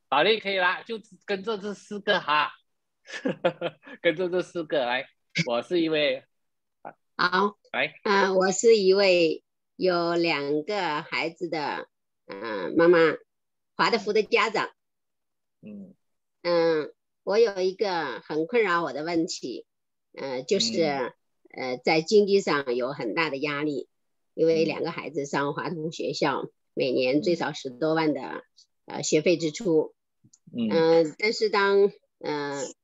宝丽可以啦，就跟着这四个哈，[LAUGHS] 跟着这四个来。我是一位，好，来，嗯，我是一位有两个孩子的，嗯，妈妈，华德福的家长，嗯。嗯，我有一个很困扰我的问题，呃，就是呃，在经济上有很大的压力，因为两个孩子上华东学校，每年最少十多万的呃学费支出，嗯，但是当嗯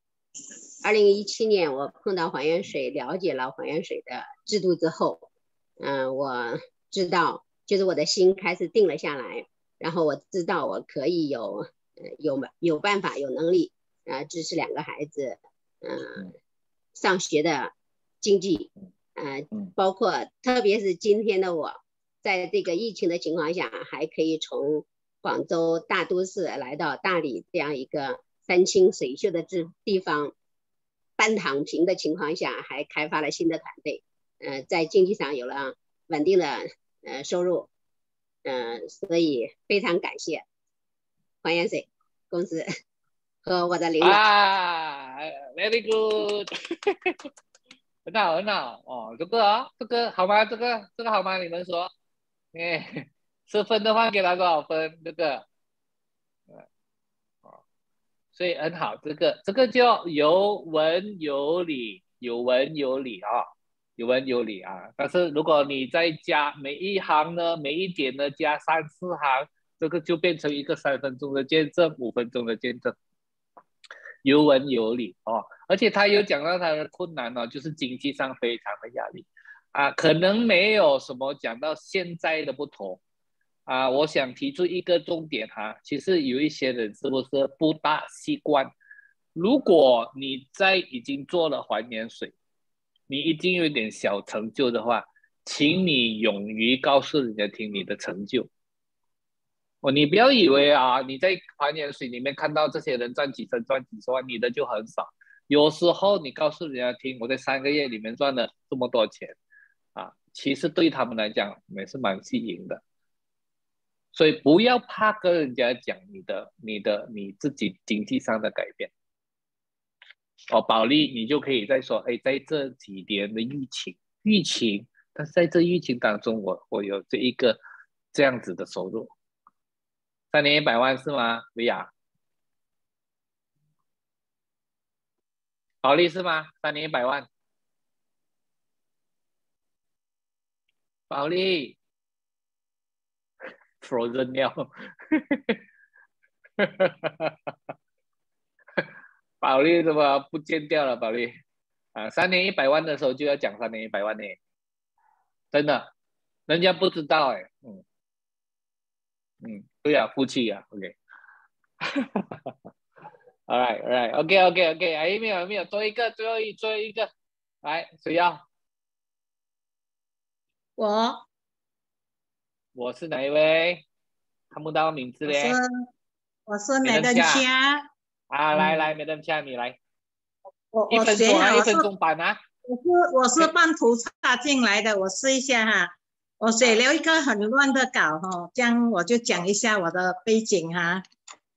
二零一七年我碰到还原水，了解了还原水的制度之后，嗯，我知道，就是我的心开始定了下来，然后我知道我可以有。有有办法有能力啊支持两个孩子嗯上学的经济啊包括特别是今天的我在这个疫情的情况下还可以从广州大都市来到大理这样一个山清水秀的地地方，半躺平的情况下，还开发了新的团队，呃，在经济上有了稳定的呃收入，嗯，所以非常感谢黄岩水公司 [LAUGHS] 和我的领导。啊，very good，[LAUGHS] 很好很好哦，这个啊，这个好吗？这个这个好吗？你们说，哎。十分的话给他多少分？这个，哦，所以很好，这个这个叫有文有理，有文有理啊，有文有理啊。但是如果你再加每一行呢，每一点呢加三四行，这个就变成一个三分钟的见证，五分钟的见证。有文有理哦，而且他有讲到他的困难呢，就是经济上非常的压力啊，可能没有什么讲到现在的不同。啊，我想提出一个重点哈，其实有一些人是不是不大习惯？如果你在已经做了还原水，你已经有点小成就的话，请你勇于告诉人家听你的成就。哦，你不要以为啊，你在还原水里面看到这些人赚几分赚几十万，你的就很少。有时候你告诉人家听，我在三个月里面赚了这么多钱，啊，其实对他们来讲也是蛮吸引的。所以不要怕跟人家讲你的、你的、你自己经济上的改变。哦，保利，你就可以再说，哎，在这几年的疫情，疫情，但是在这疫情当中，我我有这一个这样子的收入，三年一百万是吗？维亚，保利是吗？三年一百万，保利。Frozen 掉，[LAUGHS] 保利怎么不见掉了？保利啊，三年一百万的时候就要讲三年一百万呢，真的，人家不知道哎，嗯嗯，对呀，夫妻呀，OK，All [LAUGHS] right，All right，OK，OK，OK，哎，没有没有，多一个，最后一最后一个，来，谁要？我。我是哪一位？看不到名字嘞。我是美登恰。啊，来来，美登恰，你来。我我学啊，一分钟版啊。我是我是半途插进来的，我试一下哈。我写了一个很乱的稿哈，这样我就讲一下我的背景哈。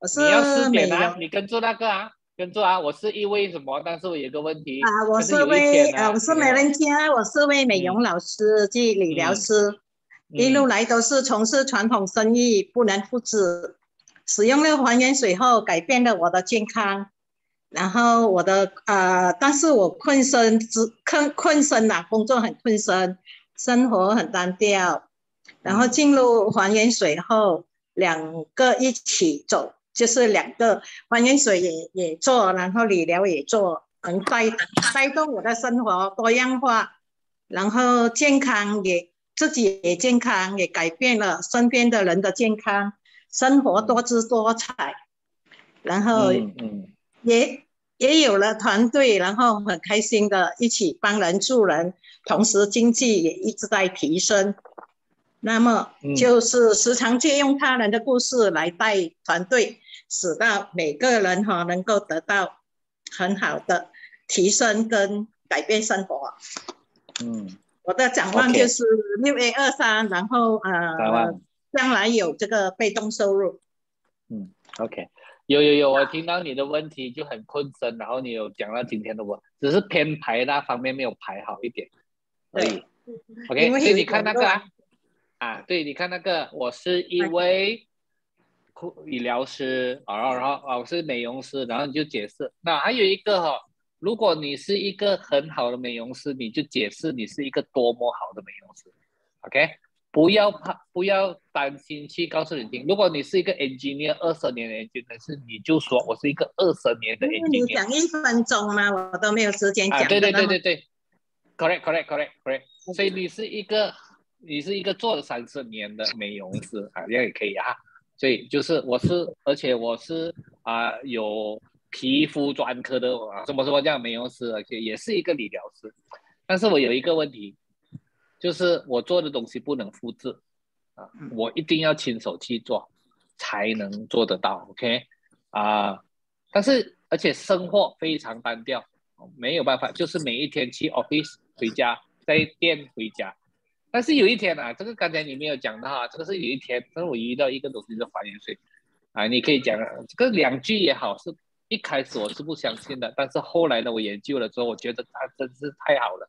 我是美容。你跟住那个啊，跟住啊。我是一位什么？但是我有个问题。啊，我是位呃，我是美登恰，我是位美容老师即理疗师。一路来都是从事传统生意，不能复制。使用了还原水后，改变了我的健康。然后我的呃，但是我困身之困困身呐，工作很困身，生活很单调。然后进入还原水后，两个一起走，就是两个还原水也也做，然后理疗也做，能带带动我的生活多样化，然后健康也。自己也健康，也改变了身边的人的健康，生活多姿多彩，然后也也有了团队，然后很开心的一起帮人助人，同时经济也一直在提升。那么就是时常借用他人的故事来带团队，使到每个人哈能够得到很好的提升跟改变生活。嗯。我的展望就是六 A 二三，然后呃，将来有这个被动收入。嗯，OK，有有有，我听到你的问题就很困身，然后你有讲到今天的我，只是偏排那方面没有排好一点。而已，OK，所以你看那个啊，啊，对，你看那个，我是一位理疗师，然后然后啊，我是美容师，然后你就解释。那还有一个哈。如果你是一个很好的美容师，你就解释你是一个多么好的美容师，OK？不要怕，不要担心去告诉人听。如果你是一个 engineer，二十年的 engineer，是你就说我是一个二十年的 engineer。你讲一分钟吗？我都没有时间讲。对对对对对，correct，correct，correct，correct。所以你是一个，你是一个做了三十年的美容师啊，这样也可以啊。所以就是我是，而且我是啊有。皮肤专科的啊，什么什么叫美容师，而且也是一个理疗师。但是我有一个问题，就是我做的东西不能复制啊，我一定要亲手去做。才能做得到，OK？啊，但是而且生活非常单调，没有办法，就是每一天去 office 回家，在店回家。但是有一天啊，这个刚才你没有讲到啊，这个是有一天，但是我遇到一个东西是还原税啊，你可以讲这个两句也好，是一开始我是不相信的，但是后来呢，我研究了之后，我觉得它真是太好了，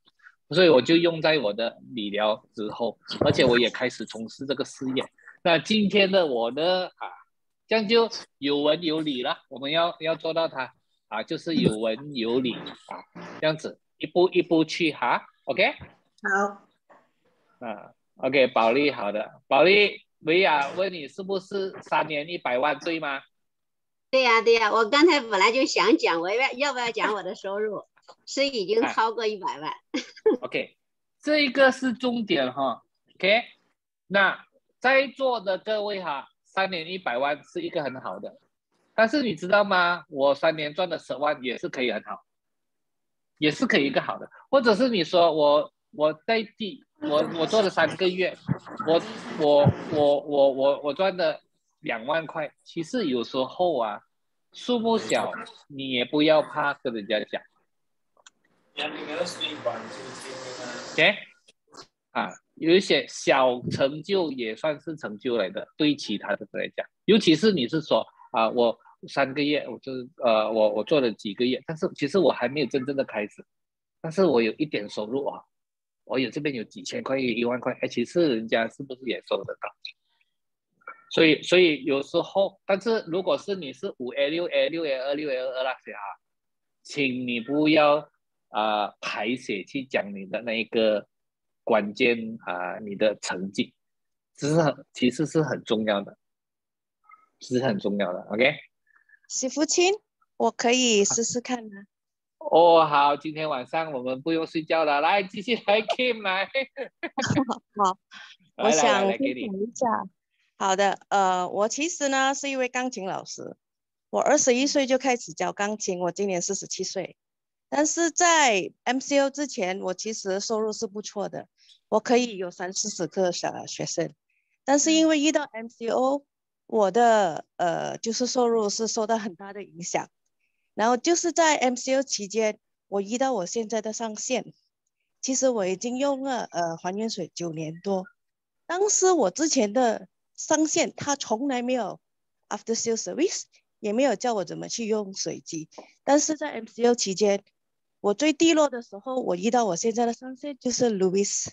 所以我就用在我的理疗之后，而且我也开始从事这个事业。那今天的我呢啊，这样就有文有理了，我们要要做到它啊，就是有文有理啊，这样子一步一步去哈，OK？好。啊，OK，保利好的，保利，维亚问你是不是三年一百万对吗？对呀对呀，我刚才本来就想讲，我要要不要讲我的收入 [LAUGHS] 是已经超过一百万。[LAUGHS] [LAUGHS] OK，这一个是重点哈，OK，那在座的各位哈，三年一百万是一个很好的，但是你知道吗？我三年赚的十万也是可以很好，也是可以一个好的，或者是你说我我在第。我我做了三个月，我我我我我我赚的两万块，其实有时候啊，数目小，你也不要怕跟人家讲。OK，啊，有一些小成就也算是成就来的，对其他的来讲，尤其是你是说啊，我三个月，我就是呃，我我做了几个月，但是其实我还没有真正的开始，但是我有一点收入啊。我有这边有几千块、一万块，哎，其实人家是不是也收得到？所以，所以有时候，但是如果是你是五 A 六 A 六 A 二六 A 二那些啊，请你不要啊排写去讲你的那一个关键啊，你的成绩，这是很其实是很重要的，是很重要的。OK，媳妇亲，我可以试试看呢。哦，好，今天晚上我们不用睡觉了，来继续来 Kim 来。[LAUGHS] 好，我想分享一下。好的，呃，我其实呢是一位钢琴老师，我二十一岁就开始教钢琴，我今年四十七岁。但是在 MCO 之前，我其实收入是不错的，我可以有三四十个小学生。但是因为遇到 MCO，我的呃就是收入是受到很大的影响。然后就是在 MCO 期间，我遇到我现在的上线。其实我已经用了呃还原水九年多，当时我之前的上线他从来没有 After Sales Service，也没有教我怎么去用水机。但是在 MCO 期间，我最低落的时候，我遇到我现在的上线就是 Louis，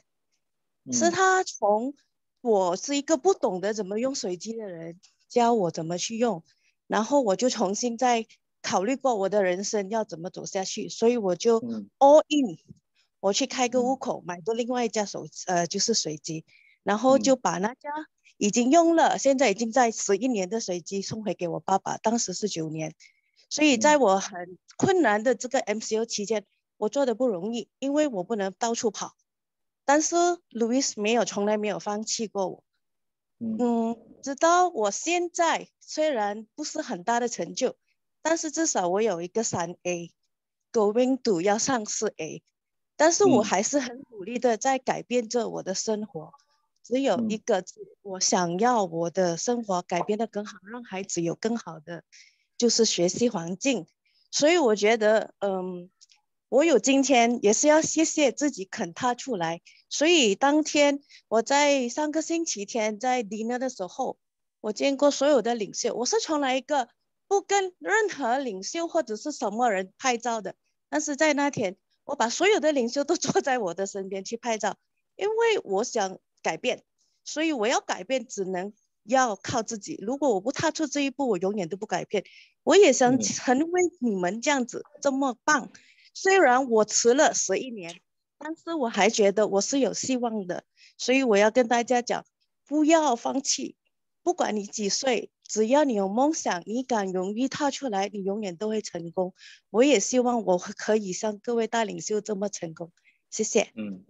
是他从我是一个不懂得怎么用水机的人教我怎么去用，然后我就重新再。考虑过我的人生要怎么走下去，所以我就 all in，我去开个户口，买个另外一家手呃就是水机，然后就把那家已经用了，现在已经在十一年的随机送回给我爸爸，当时是九年，所以在我很困难的这个 MCO 期间，我做的不容易，因为我不能到处跑，但是 Louis 没有从来没有放弃过我，嗯，直到我现在虽然不是很大的成就。但是至少我有一个三 A，going to 要上四 A，但是我还是很努力的在改变着我的生活。只有一个字，我想要我的生活改变的更好，让孩子有更好的就是学习环境。所以我觉得，嗯，我有今天也是要谢谢自己肯踏出来。所以当天我在上个星期天在 dinner 的时候，我见过所有的领袖，我是从来一个。不跟任何领袖或者是什么人拍照的，但是在那天，我把所有的领袖都坐在我的身边去拍照，因为我想改变，所以我要改变，只能要靠自己。如果我不踏出这一步，我永远都不改变。我也想成为你们这样子这么棒，虽然我迟了十一年，但是我还觉得我是有希望的，所以我要跟大家讲，不要放弃，不管你几岁。只要你有梦想，你敢勇于踏出来，你永远都会成功。我也希望我可以像各位大领袖这么成功。谢谢。嗯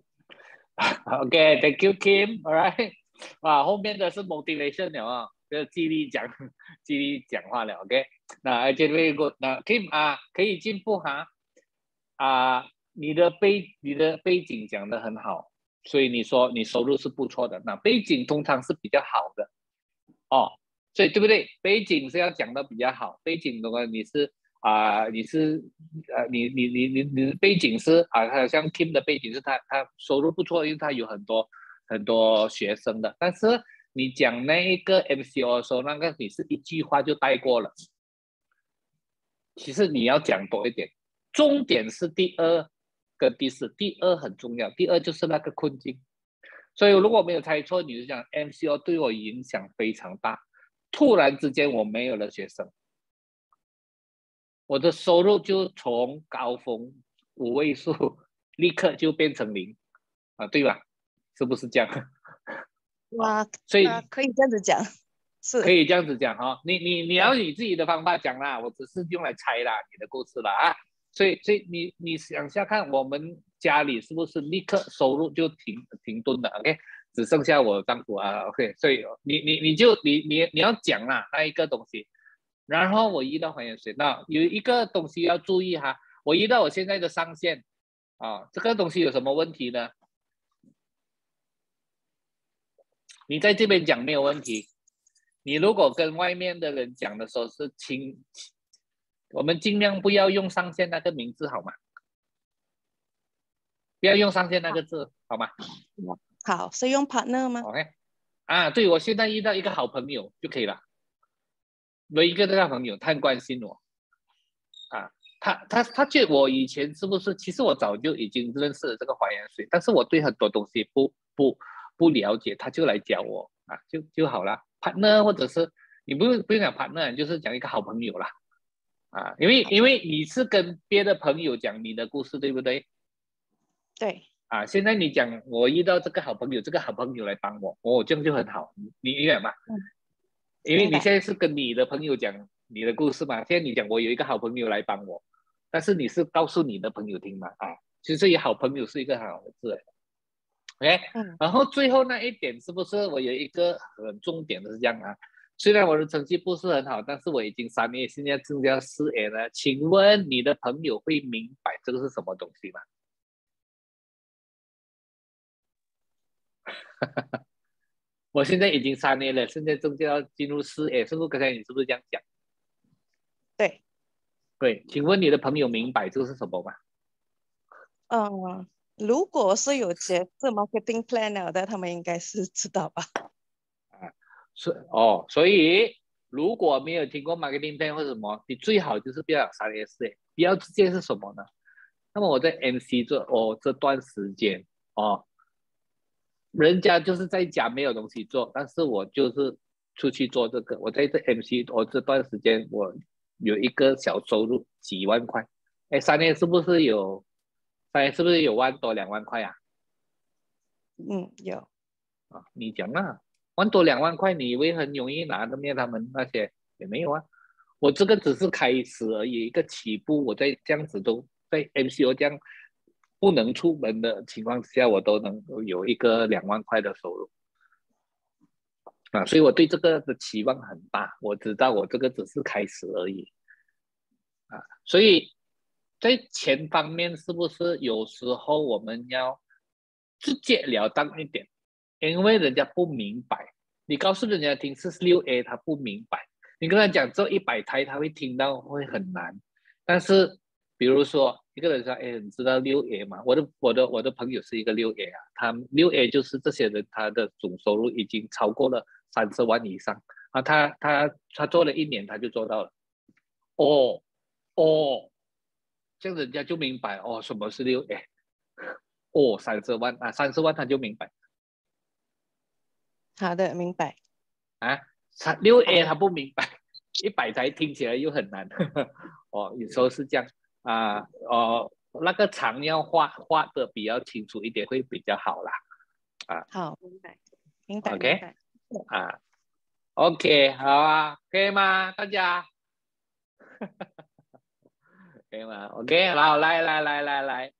[LAUGHS] OK，Thank you, Kim. All right，[LAUGHS] 哇，后面的是 motivation 了啊，就是激励讲，[LAUGHS] 激励讲话了。OK，那而且 very good。那 Kim 啊，可以进步哈。啊，你的背，你的背景讲的很好，所以你说你收入是不错的。那背景通常是比较好的哦。所以对不对？背景是要讲的比较好。背景的话，你是啊，你是呃，你你你你你的背景是啊，他好像 Kim 的背景是他他收入不错，因为他有很多很多学生的。但是你讲那一个 MCO 的时候，那个你是一句话就带过了。其实你要讲多一点，重点是第二跟第四。第二很重要，第二就是那个困境。所以如果没有猜错，你就讲 MCO 对我影响非常大。突然之间我没有了学生，我的收入就从高峰五位数立刻就变成零，啊，对吧？是不是这样？[LAUGHS] 哇，所以可以这样子讲，是可以这样子讲哈。你你你要以自己的方法讲啦，我只是用来猜啦你的故事了啊。所以所以你你想下看，我们家里是不是立刻收入就停停顿了？OK。只剩下我丈夫啊，OK，所以你你你就你你你要讲啦那一个东西，然后我遇到还原水，道有一个东西要注意哈，我遇到我现在的上线啊，这个东西有什么问题呢？你在这边讲没有问题，你如果跟外面的人讲的时候是亲，我们尽量不要用上线那个名字好吗？不要用上线那个字好吗？好，是用 partner 吗？OK，啊，对，我现在遇到一个好朋友就可以了。有一个这个朋友，太关心我，啊，他他他觉我以前是不是？其实我早就已经认识了这个还原水，但是我对很多东西不不不了解，他就来教我啊，就就好了。partner 或者是你不用不用讲 partner，就是讲一个好朋友啦，啊，因为因为你是跟别的朋友讲你的故事，对不对？对。啊，现在你讲我遇到这个好朋友，这个好朋友来帮我，哦，这样就很好，你明白吗？嗯。因为你现在是跟你的朋友讲你的故事嘛，现在你讲我有一个好朋友来帮我，但是你是告诉你的朋友听嘛？啊，其实也好朋友是一个很好的字，OK。嗯。然后最后那一点是不是我有一个很重点的是这样啊？虽然我的成绩不是很好，但是我已经三年，现在增加四年了。请问你的朋友会明白这个是什么东西吗？[LAUGHS] 我现在已经三 A 了，现在正就要进入四 A，是不是？刚才你是不是这样讲？对，对，请问你的朋友明白这个是什么吗？嗯，如果是有接这 marketing plan 的，他们应该是知道吧？啊，是哦，所以如果没有听过 marketing plan 或什么，你最好就是不要三 A 四 A，不要直接是什么呢？那么我在 MC 做哦这段时间哦。人家就是在家没有东西做，但是我就是出去做这个。我在这 MC，我这段时间我有一个小收入，几万块。哎，三年是不是有？三年是不是有万多两万块呀？嗯，有。啊，你讲啊，万多两万块，你以为很容易拿的灭他们那些也没有啊。我这个只是开始而已，一个起步。我在这样子都在 MCO 这样。不能出门的情况下，我都能够有一个两万块的收入啊，所以我对这个的期望很大。我知道我这个只是开始而已啊，所以在钱方面是不是有时候我们要直截了当一点？因为人家不明白，你告诉人家听是六 A，他不明白。你跟他讲做一百台，他会听到会很难，但是。比如说，一个人说：“哎，你知道六 A 吗？”我的我的我的朋友是一个六 A 啊，他六 A 就是这些人，他的总收入已经超过了三十万以上啊。他他他做了一年，他就做到了。哦哦，这样人家就明白哦，什么是六 A？哦，三十万啊，三十万他就明白。好的，明白。啊，三六 A 他不明白，一百台听起来又很难。[LAUGHS] 哦，有时候是这样。啊哦，那个长要画画的比较清楚一点会比较好啦，啊，好，明白，明白，OK，啊，OK，好啊，可以吗？大家，[LAUGHS] 可以吗？OK，好，来来来来来，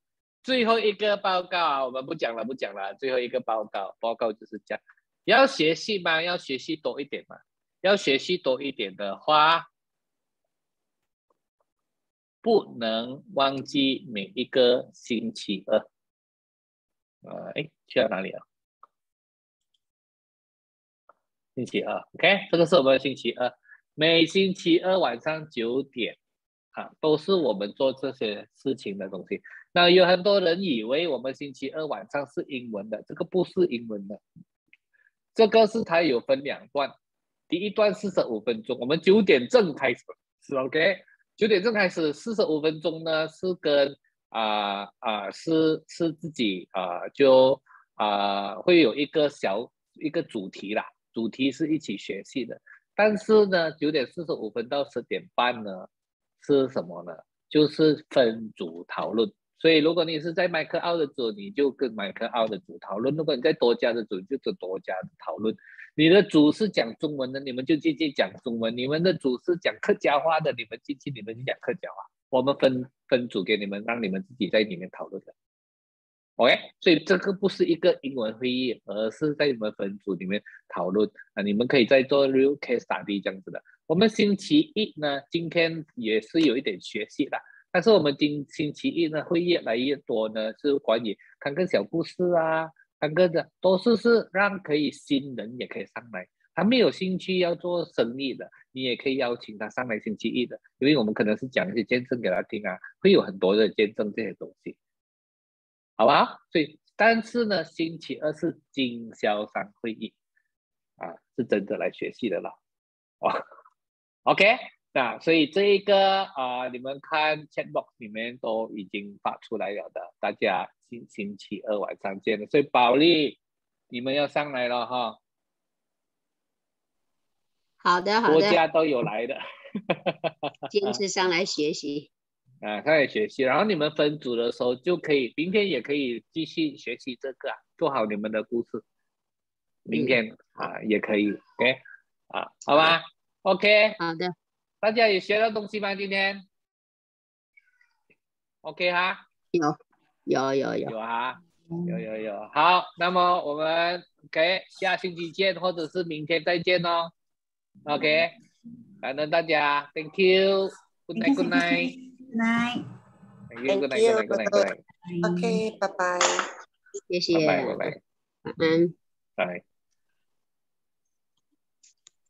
最后一个报告啊，我们不讲了不讲了，最后一个报告，报告就是讲，要学习吗？要学习多一点嘛？要学习多一点的话。不能忘记每一个星期二。啊，哎，去到哪里了？星期二，OK，这个是我们的星期二，每星期二晚上九点，啊，都是我们做这些事情的东西。那有很多人以为我们星期二晚上是英文的，这个不是英文的，这个是它有分两段，第一段四十五分钟，我们九点正开始，是 OK，九点正开始，四十五分钟呢是跟啊啊是是自己啊就啊会有一个小一个主题啦。主题是一起学习的，但是呢，九点四十五分到十点半呢，是什么呢？就是分组讨论。所以，如果你是在麦克奥的组，你就跟麦克奥的组讨论；如果你在多家的组，就跟多家讨论。你的组是讲中文的，你们就进去讲中文；你们的组是讲客家话的，你们进去你们就讲客家话。我们分分组给你们，让你们自己在里面讨论的。OK，所以这个不是一个英文会议，而是在你们分组里面讨论啊。你们可以在做 real case study 这样子的。我们星期一呢，今天也是有一点学习的，但是我们今星期一呢会越来越多呢，是关于看个小故事啊，看个的都是是让可以新人也可以上来，他没有兴趣要做生意的，你也可以邀请他上来星期一的，因为我们可能是讲一些见证给他听啊，会有很多的见证这些东西。好吧，所以但是呢，星期二是经销商会议啊，是真的来学习的了。哦，OK，那所以这一个啊，你们看 chat box 里面都已经发出来了的，大家星星期二晚上见了。所以保利，你们要上来了哈。好的，好的。国家都有来的，坚持上来学习。[LAUGHS] 啊，他也学习，然后你们分组的时候就可以，明天也可以继续学习这个，做好你们的故事。明天啊，也可以，OK，啊，好吧，OK，好的，大家有学到东西吗？今天？OK 哈？有，有，有，有，有啊，有，有，有，好，那么我们 OK，下星期见，或者是明天再见哦。OK，感恩大家，Thank you，Good night，Good night。night. Thank you. Good night. Good night. Good night. Good night. Okay. Bye bye. 谢谢。拜拜。拜拜。嗯。拜。